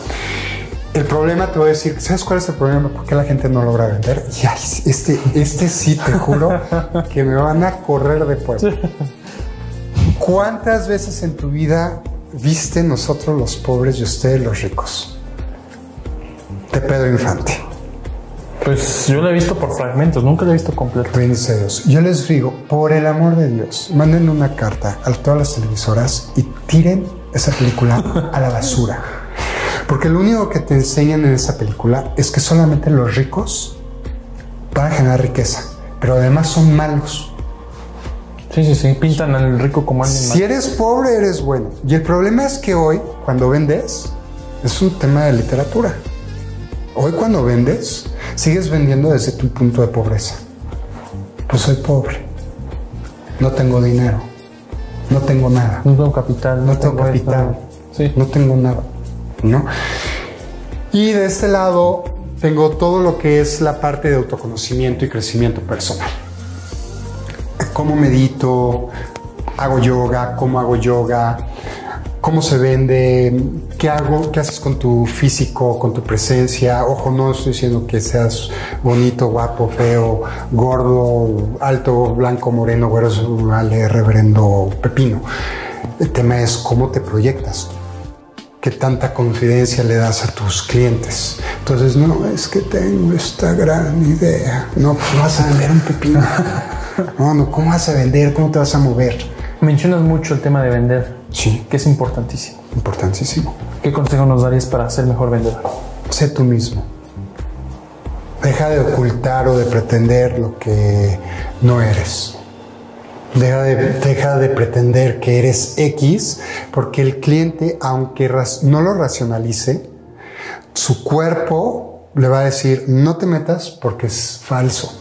El problema, te voy a decir, ¿sabes cuál es el problema? ¿Por qué la gente no logra vender? Y ay, este, este sí, te juro que me van a correr de pueblo. ¿Cuántas veces en tu vida viste nosotros los pobres y ustedes los ricos? De Pedro Infante. Pues yo lo he visto por fragmentos, nunca lo he visto completo. Bendito Dios. Yo les digo, por el amor de Dios, manden una carta a todas las televisoras y tiren esa película a la basura. Porque lo único que te enseñan en esa película es que solamente los ricos van a generar riqueza, pero además son malos. Sí, sí, sí, pintan al rico como alguien Si eres pobre, eres bueno. Y el problema es que hoy, cuando vendes, es un tema de literatura. Hoy cuando vendes, sigues vendiendo desde tu punto de pobreza. Pues soy pobre. No tengo dinero. No tengo nada. No tengo capital. No, tengo, capital. Sí. No tengo nada. ¿No? Y de este lado tengo todo lo que es la parte de autoconocimiento y crecimiento personal. Cómo medito, hago yoga, cómo hago yoga, cómo se vende, qué hago, qué haces con tu físico, con tu presencia. Ojo, no estoy diciendo que seas bonito, guapo, feo, gordo, alto, blanco, moreno, güero, vale, reverendo pepino. El tema es cómo te proyectas, qué tanta confidencia le das a tus clientes. Entonces, no, es que tengo esta gran idea. No, pues vas a vender un pepino. No, no, ¿cómo vas a vender? ¿Cómo te vas a mover? Mencionas mucho el tema de vender, Sí, que es importantísimo. importantísimo. ¿Qué consejo nos darías para ser mejor vendedor? Sé tú mismo. Deja de ocultar o de pretender lo que no eres. Deja de, pretender que eres X, porque el cliente, aunque no lo racionalice, su cuerpo le va a decir, no te metas porque es falso.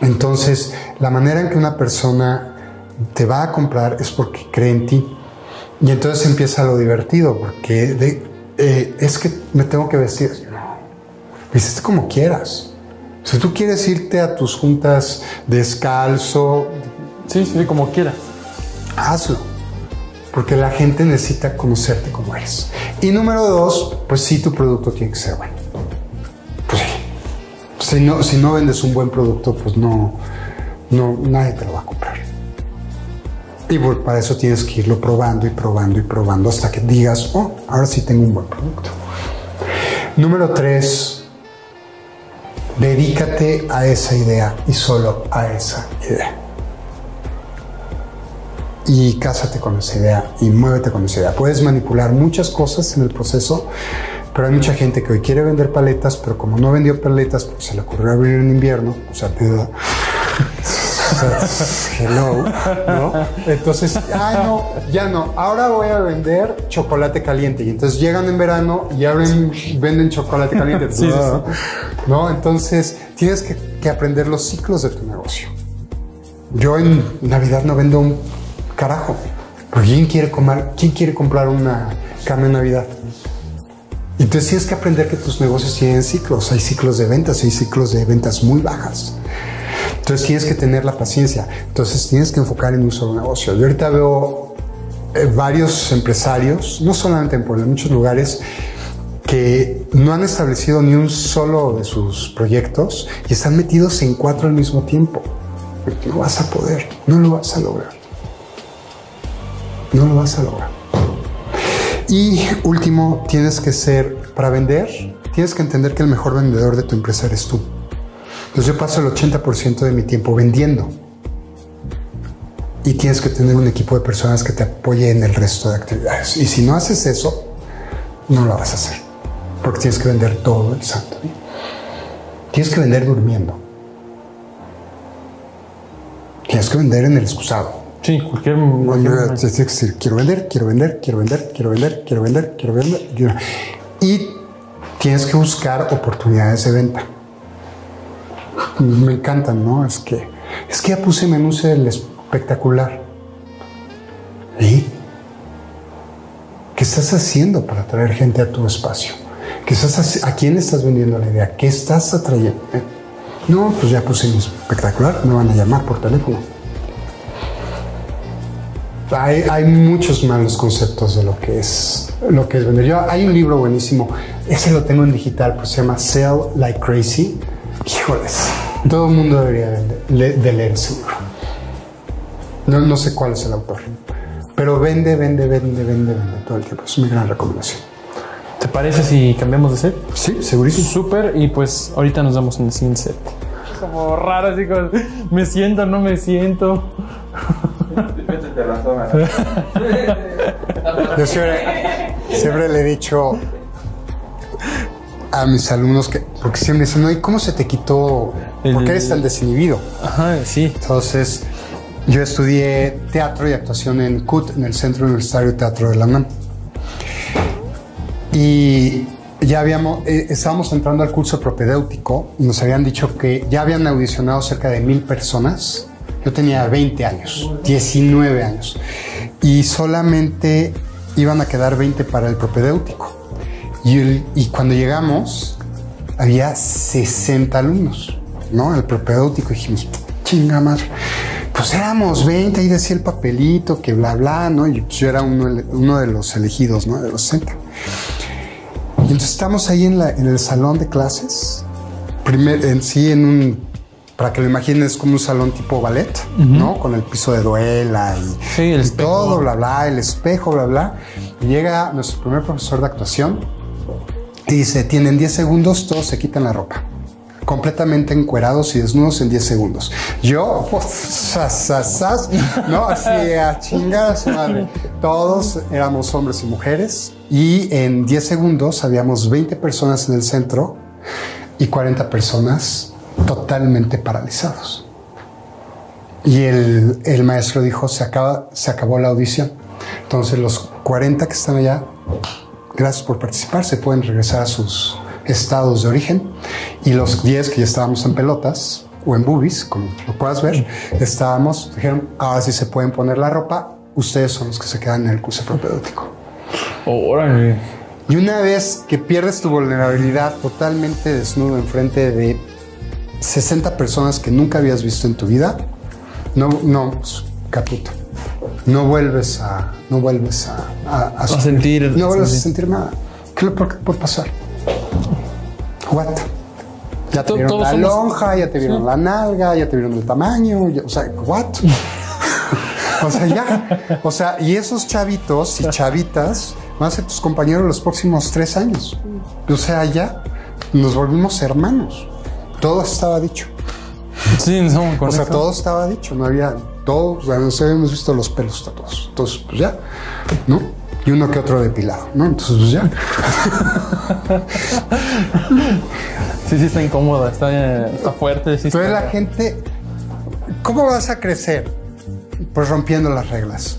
Entonces, la manera en que una persona te va a comprar es porque cree en ti. Y entonces empieza lo divertido, porque de- eh, es que me tengo que vestir. No, vistes como quieras. Si tú quieres irte a tus juntas descalzo, Sí, sí, como quieras. hazlo. Porque la gente necesita conocerte como eres. Y número dos, pues sí, tu producto tiene que ser bueno. Pues sí. Si no, si no vendes un buen producto, pues no, no, nadie te lo va a comprar. Y pues para eso tienes que irlo probando y probando y probando hasta que digas, oh, ahora sí tengo un buen producto. Número tres, dedícate a esa idea y solo a esa idea y cásate con esa idea y muévete con esa idea. Puedes manipular muchas cosas en el proceso, pero hay mucha gente que hoy quiere vender paletas, pero como no vendió paletas porque se le ocurrió abrir en invierno, o sea, hello, ¿no? Entonces, ah, no, ya no, ahora voy a vender chocolate caliente. Y entonces llegan en verano y abren, venden chocolate caliente. Sí, sí, sí. ¿No? Entonces, tienes que, que aprender los ciclos de tu negocio. Yo en Navidad no vendo un carajo. Porque ¿quién quiere, comer, ¿quién quiere comprar una cama en Navidad? Entonces tienes que aprender que tus negocios tienen ciclos. Hay ciclos de ventas, hay ciclos de ventas muy bajas. Entonces tienes que tener la paciencia. Entonces tienes que enfocar en un solo negocio. Yo ahorita veo eh, varios empresarios, no solamente en Puebla, en muchos lugares, que no han establecido ni un solo de sus proyectos y están metidos en cuatro al mismo tiempo. No vas a poder, no lo vas a lograr. No lo vas a lograr. Y último, tienes que ser, para vender, tienes que entender que el mejor vendedor de tu empresa eres tú. Entonces yo paso el 80% de mi tiempo vendiendo. Y tienes que tener un equipo de personas que te apoye en el resto de actividades. Y si no haces eso, no lo vas a hacer. Porque tienes que vender todo el santo día. Tienes que vender durmiendo. Tienes que vender en el excusado. Sí, cualquier. Cualquier- tienes que decir, quiero vender, quiero vender, quiero vender, quiero vender, quiero vender, quiero vender. Y tienes que buscar oportunidades de venta. Me encantan, ¿no? Es que, es que ya puse menús del espectacular. ¿Y? ¿Qué estás haciendo para atraer gente a tu espacio? ¿Qué estás ¿A quién estás vendiendo la idea? ¿Qué estás atrayendo? Eh, No, pues ya puse mi espectacular, me van a llamar por teléfono. Hay, hay muchos malos conceptos de lo que es lo que es vender. Yo, hay un libro buenísimo, ese lo tengo en digital, pues se llama Sell Like Crazy. Híjoles, todo el mundo debería de, le- de leer ese libro. No, no sé cuál es el autor, pero vende, vende, vende, vende, vende todo el tiempo. Es mi gran recomendación. ¿Te parece si cambiamos de set? Sí, segurísimo. Súper, y pues ahorita nos vemos en el siguiente set. Como raro, así como, me siento, no me siento. Métete la zona. Yo siempre, siempre le he dicho a mis alumnos que, porque siempre dicen, no, ¿y cómo se te quitó? ¿Por qué eres tan desinhibido? Ajá, sí. Entonces, yo estudié teatro y actuación en CUT, en el Centro Universitario de Teatro de la UNAM. Y ya habíamos, eh, estábamos entrando al curso propedéutico y nos habían dicho que ya habían audicionado cerca de mil personas. Yo tenía 20 años, 19 años. Y solamente iban a quedar 20 para el propedéutico. Y, el- y cuando llegamos, había 60 alumnos, ¿no? El propedéutico dijimos, chinga madre. Pues éramos 20, ahí decía el papelito, que bla, bla, ¿no? Y pues yo era uno, uno de los elegidos, ¿no? De los 60. Y entonces estamos ahí en, la- en el salón de clases, primer, en sí, en un, para que lo imaginen, es como un salón tipo ballet, ¿no? Con el piso de duela y, Sí, el y todo, bla, bla, el espejo, bla, bla. Y llega nuestro primer profesor de actuación dice, tienen 10 segundos, todos se quitan la ropa. Completamente encuerados y desnudos en 10 segundos. Yo, sas, sas, sas, no, así a su madre. Todos éramos hombres y mujeres y en 10 segundos habíamos 20 personas en el centro y 40 personas totalmente paralizados. Y el, el maestro dijo, se, acaba, se acabó la audición. Entonces los 40 que están allá, gracias por participar, se pueden regresar a sus estados de origen. Y los 10 que ya estábamos en pelotas o en boobies, como lo puedas ver, estábamos, dijeron, ahora sí se pueden poner la ropa, ustedes son los que se quedan en el curso propedéutico. Órale. Y una vez que pierdes tu vulnerabilidad totalmente desnudo enfrente de 60 personas que nunca habías visto en tu vida, no, no, caputo. No vuelves a, no vuelves a, a, sentir- no vuelves a sentir nada. ¿Qué es lo que puede pasar? What? Ya te vieron la somos- lonja, ya te vieron la nalga, ya te vieron el tamaño, ya- o sea, what? O sea, ya. O sea, y esos chavitos y chavitas van a ser tus compañeros los próximos tres años. O sea, ya nos volvimos hermanos. Todo estaba dicho. Sí, no, O sea, todo estaba dicho. No había todo. O sea, nos habíamos visto los pelos todos. Entonces, pues ya, ¿no? Y uno que otro depilado, ¿no? Entonces, pues ya. Sí, sí, está incómoda, está, está fuerte. Sí, Entonces, está- la gente, ¿cómo vas a crecer? Pues rompiendo las reglas.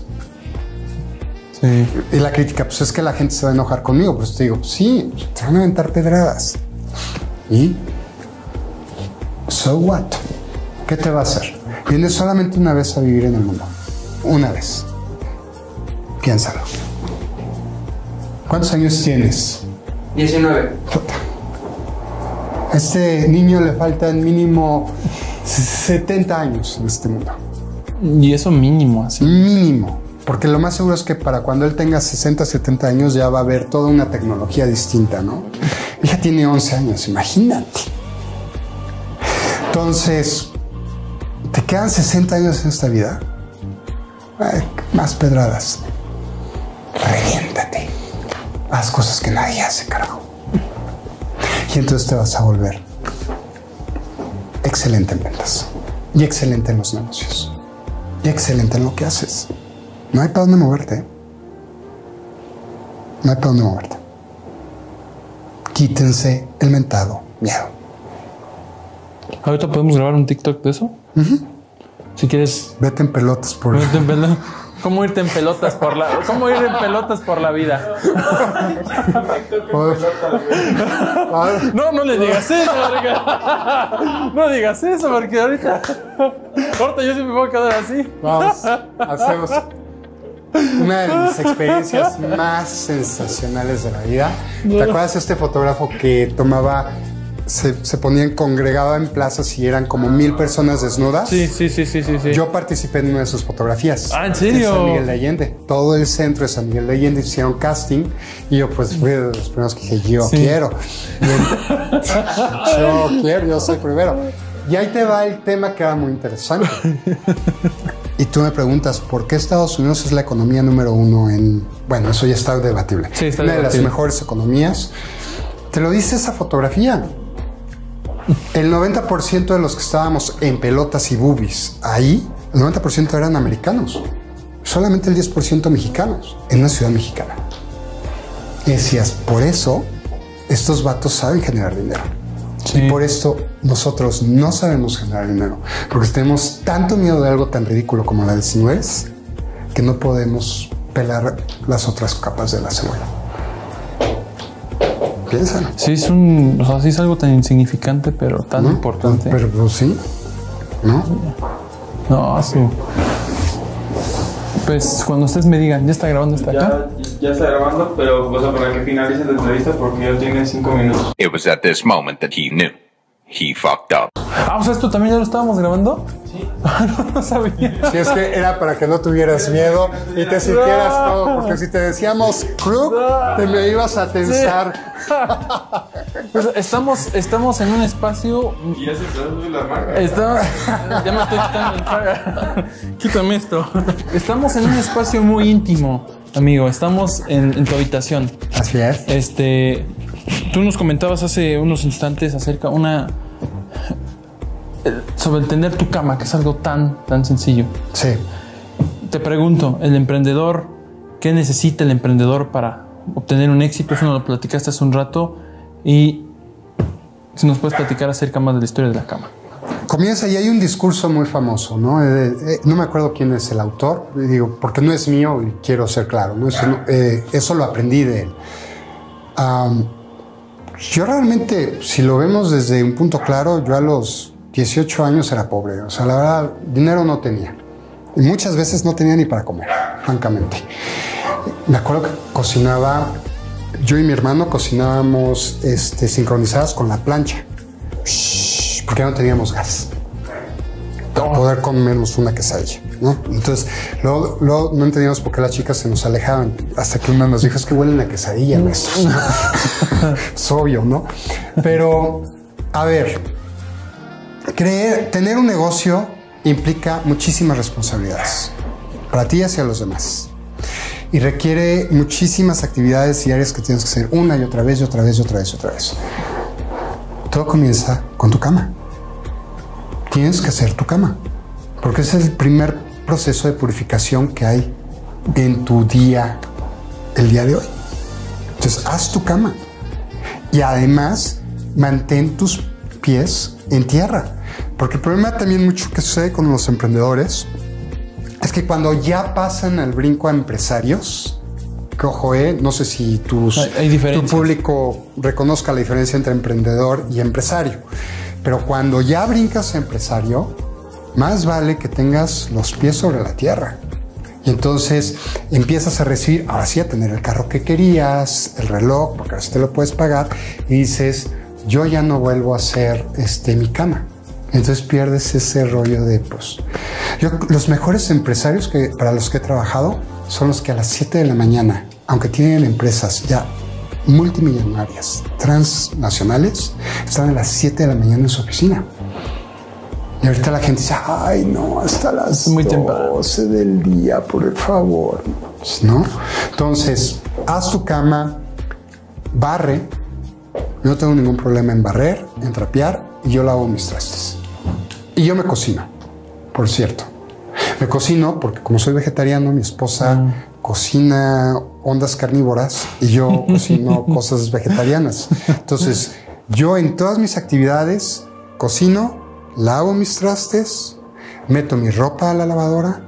Sí. Y la crítica, pues es que la gente se va a enojar conmigo. Pues te digo, sí, te van a aventar pedradas. ¿Y? So what? ¿Qué te va a hacer? Vienes solamente una vez a vivir en el mundo. Una vez. Piénsalo. ¿Cuántos años tienes? 19. Puta. A este niño le faltan mínimo 70 años en este mundo. Y eso mínimo, así. Mínimo. Porque lo más seguro es que para cuando él tenga 60, 70 años ya va a haber toda una tecnología distinta, ¿no? Ella tiene 11 años, imagínate. Entonces, ¿te quedan 60 años en esta vida? Más pedradas. Reviéntate. Haz cosas que nadie hace, carajo. Y entonces te vas a volver excelente en ventas y excelente en los negocios y excelente en lo que haces. No hay para dónde moverte. No hay para dónde moverte. Quítense el mentado miedo. Ahorita podemos grabar un TikTok de eso. Si quieres. Vete en pelotas por... irte en pelo- ¿Cómo irte en pelotas por la ¿Cómo ir en pelotas por la vida? Ah, No, no le digas eso, porque- No digas eso, porque ahorita. Ahorita yo sí me voy a quedar así. Vamos, hacemos una de mis experiencias más sensacionales de la vida. ¿Te acuerdas de este fotógrafo que tomaba se, se ponían congregada en plazas y eran como mil personas desnudas. Sí, sí, sí, sí, sí. sí. Yo participé en una de sus fotografías. Ah, ¿en serio? San Miguel de Allende. Todo el centro de San Miguel de Allende hicieron casting y yo pues fui de los primeros que dije, yo Sí. quiero. En- yo quiero, yo soy primero. Y ahí te va el tema que era muy interesante. Y tú me preguntas, ¿por qué Estados Unidos es la economía número uno en... Bueno, eso ya está debatible. Sí, está Una de las debatible. mejores economías. Te lo dice esa fotografía. El 90% de los que estábamos en pelotas y boobies ahí, el 90% eran americanos. Solamente el 10% mexicanos en una ciudad mexicana. Y decías, por eso estos vatos saben generar dinero. Sí. Y por esto nosotros no sabemos generar dinero. Porque tenemos tanto miedo de algo tan ridículo como la desnudez que no podemos pelar las otras capas de la cebolla. Piénsalo. Sí, es un. O sea, sí es algo tan insignificante, pero tan ¿no? importante. Pero pues, sí, ¿no? No, sí. Pues cuando ustedes me digan, ¿ya está grabando esta acá? Ya, ya está grabando, pero o sea, para que finalice la entrevista porque ya tiene cinco minutos. It was at this moment that he knew. He fucked up. Ah, o sea, esto también ya lo estábamos grabando. Sí. no, no sabía. Si es que era para que no tuvieras miedo y te sintieras todo, porque si te decíamos crook, te me ibas a tensar. Pues estamos, estamos en un espacio. Y ya se traduce la marca. Está, ya me estoy quitando el. Quítame esto. Estamos en un espacio muy íntimo, amigo. Estamos en, en tu habitación. Así es. Este, tú nos comentabas hace unos instantes acerca una eh, sobre el tener tu cama, que es algo tan tan sencillo. Sí. Te pregunto, el emprendedor, ¿qué necesita el emprendedor para obtener un éxito? Eso nos lo platicaste hace un rato y si nos puedes platicar acerca más de la historia de la cama. Comienza y hay un discurso muy famoso, ¿no? Eh, eh, no me acuerdo quién es el autor, digo, porque no es mío y quiero ser claro, ¿no? Eso, no- eh, eso lo aprendí de él. Yo realmente, si lo vemos desde un punto claro, yo a los 18 años era pobre, o sea, la verdad, dinero no tenía. Y muchas veces no tenía ni para comer, francamente. Me acuerdo que cocinaba, yo y mi hermano cocinábamos este, sincronizadas con la plancha porque no teníamos gas para poder comernos una quesadilla, ¿no? Entonces, luego, luego no entendíamos por qué las chicas se nos alejaban, hasta que una nos dijo, es que huelen a quesadilla, maestros". es obvio, ¿no? Pero, a ver, creer, tener un negocio implica muchísimas responsabilidades, para ti y hacia los demás. Y requiere muchísimas actividades diarias que tienes que hacer una y otra vez y otra vez y otra vez y otra vez. Todo comienza con tu cama. Tienes que hacer tu cama. Porque es el primer proceso de purificación que hay en tu día, el día de hoy. Entonces, haz tu cama. Y además, mantén tus pies en tierra. Porque el problema también mucho que sucede con los emprendedores es que cuando ya pasan al brinco a empresarios, que ojo, eh, no sé si tus, Hay- hay tu público reconozca la diferencia entre emprendedor y empresario. Pero cuando ya brincas a empresario, más vale que tengas los pies sobre la tierra. Y entonces empiezas a recibir, ahora sí, a tener el carro que querías, el reloj, porque ahora sí te lo puedes pagar, y dices, yo ya no vuelvo a hacer este, mi cama. Entonces pierdes ese rollo de, pues, yo, los mejores empresarios que, para los que he trabajado son los que a las 7 de la mañana, aunque tienen empresas ya multimillonarias, transnacionales, están a las 7 de la mañana en su oficina. Y ahorita la gente dice, ay, no, hasta las Muy temprano. 12 del día, por favor. ¿No? Entonces, haz tu cama, barre. Yo no tengo ningún problema en barrer, en trapear, y yo lavo mis trastes. Y yo me cocino, por cierto. Me cocino porque como soy vegetariano, mi esposa cocina ondas carnívoras y yo cocino cosas vegetarianas. Entonces, yo en todas mis actividades cocino, lavo mis trastes, meto mi ropa a la lavadora.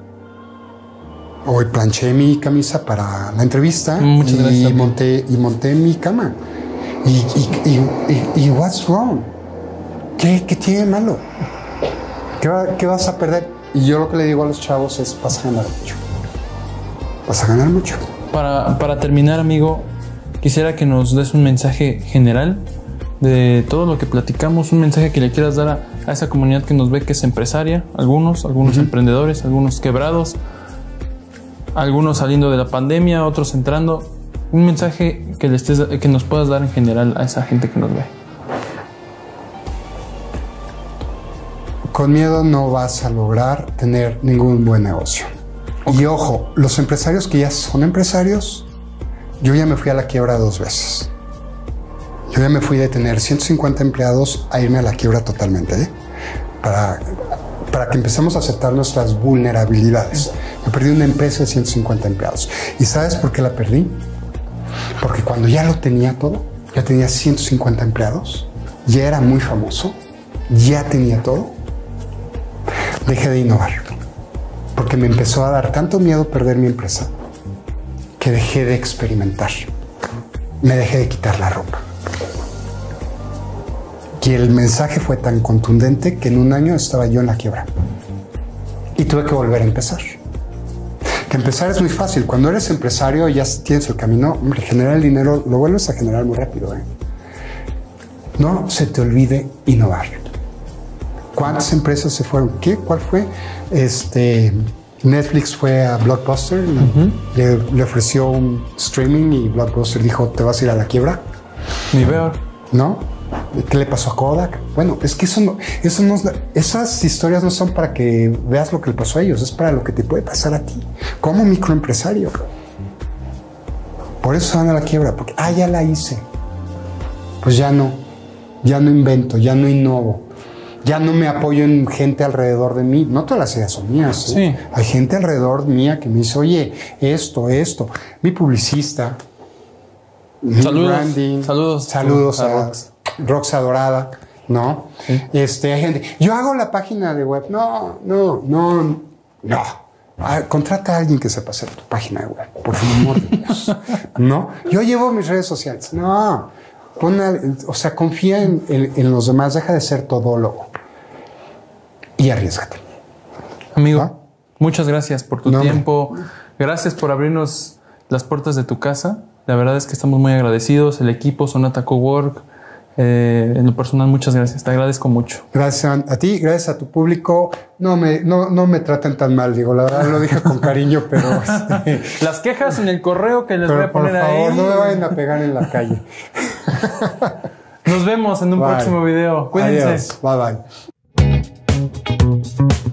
Hoy planché mi camisa para la entrevista Muchas y, gracias, amigo. monté, y monté mi cama. Y, y, y, y- what's wrong? ¿Qué, qué tiene malo? ¿Qué, va- qué vas a perder? Y yo lo que le digo a los chavos es, vas a ganar mucho. Vas a ganar mucho. Para, para terminar, amigo, quisiera que nos des un mensaje general de todo lo que platicamos, un mensaje que le quieras dar a, a esa comunidad que nos ve que es empresaria, algunos, algunos emprendedores, algunos quebrados, algunos saliendo de la pandemia, otros entrando. Un mensaje que, le estés, que nos puedas dar en general a esa gente que nos ve. Con miedo no vas a lograr tener ningún buen negocio. Y ojo, los empresarios que ya son empresarios, yo ya me fui a la quiebra dos veces. Yo ya me fui de tener 150 empleados a irme a la quiebra totalmente, ¿eh? para, para que empecemos a aceptar nuestras vulnerabilidades. Me perdí una empresa de 150 empleados. ¿Y sabes por qué la perdí? Porque cuando ya lo tenía todo, ya tenía 150 empleados, ya era muy famoso, ya tenía todo, dejé de innovar. Porque me empezó a dar tanto miedo perder mi empresa que dejé de experimentar. Me dejé de quitar la ropa. Y el mensaje fue tan contundente que en un año estaba yo en la quiebra. Y tuve que volver a empezar. Que empezar es muy fácil. Cuando eres empresario ya tienes el camino, hombre, generar el dinero lo vuelves a generar muy rápido. ¿eh? No se te olvide innovar. ¿Cuántas empresas se fueron? ¿Qué? ¿Cuál fue? Este, Netflix fue a Blockbuster, le, le ofreció un streaming y Blockbuster dijo, te vas a ir a la quiebra. Ni veo. ¿No? ¿Qué le pasó a Kodak? Bueno, es que eso no, eso no, esas historias no son para que veas lo que le pasó a ellos, es para lo que te puede pasar a ti, como microempresario. Por eso se van a la quiebra, porque, ah, ya la hice. Pues ya no, ya no invento, ya no innovo, ya no me apoyo en gente alrededor de mí. No todas las ideas son mías. ¿eh? Sí. Hay gente alrededor mía que me dice, oye, esto, esto. Mi publicista, mi Saludos, branding, saludos saludos a. Roxa Dorada, ¿no? Este, hay gente, yo hago la página de web. No, no, no, no. Ah, contrata a alguien que sepa hacer tu página de web, por amor de Dios. No, yo llevo mis redes sociales. No, pon o sea, confía en, en- en los demás, deja de ser todólogo y arriesgate. Amigo, ¿Va? muchas gracias por tu No, tiempo. Gracias por abrirnos las puertas de tu casa. La verdad es que estamos muy agradecidos. El equipo Sonata Cowork. Eh, en lo personal, muchas gracias. Te agradezco mucho. Gracias a, ti, gracias a tu público. No me, no, no me traten tan mal, digo, la verdad lo dije con cariño, pero, este, Las quejas en el correo que les voy a por poner favor, ahí. no me vayan a pegar en la calle. Nos vemos en un Bye. próximo video. Cuídense. Adiós. Bye bye.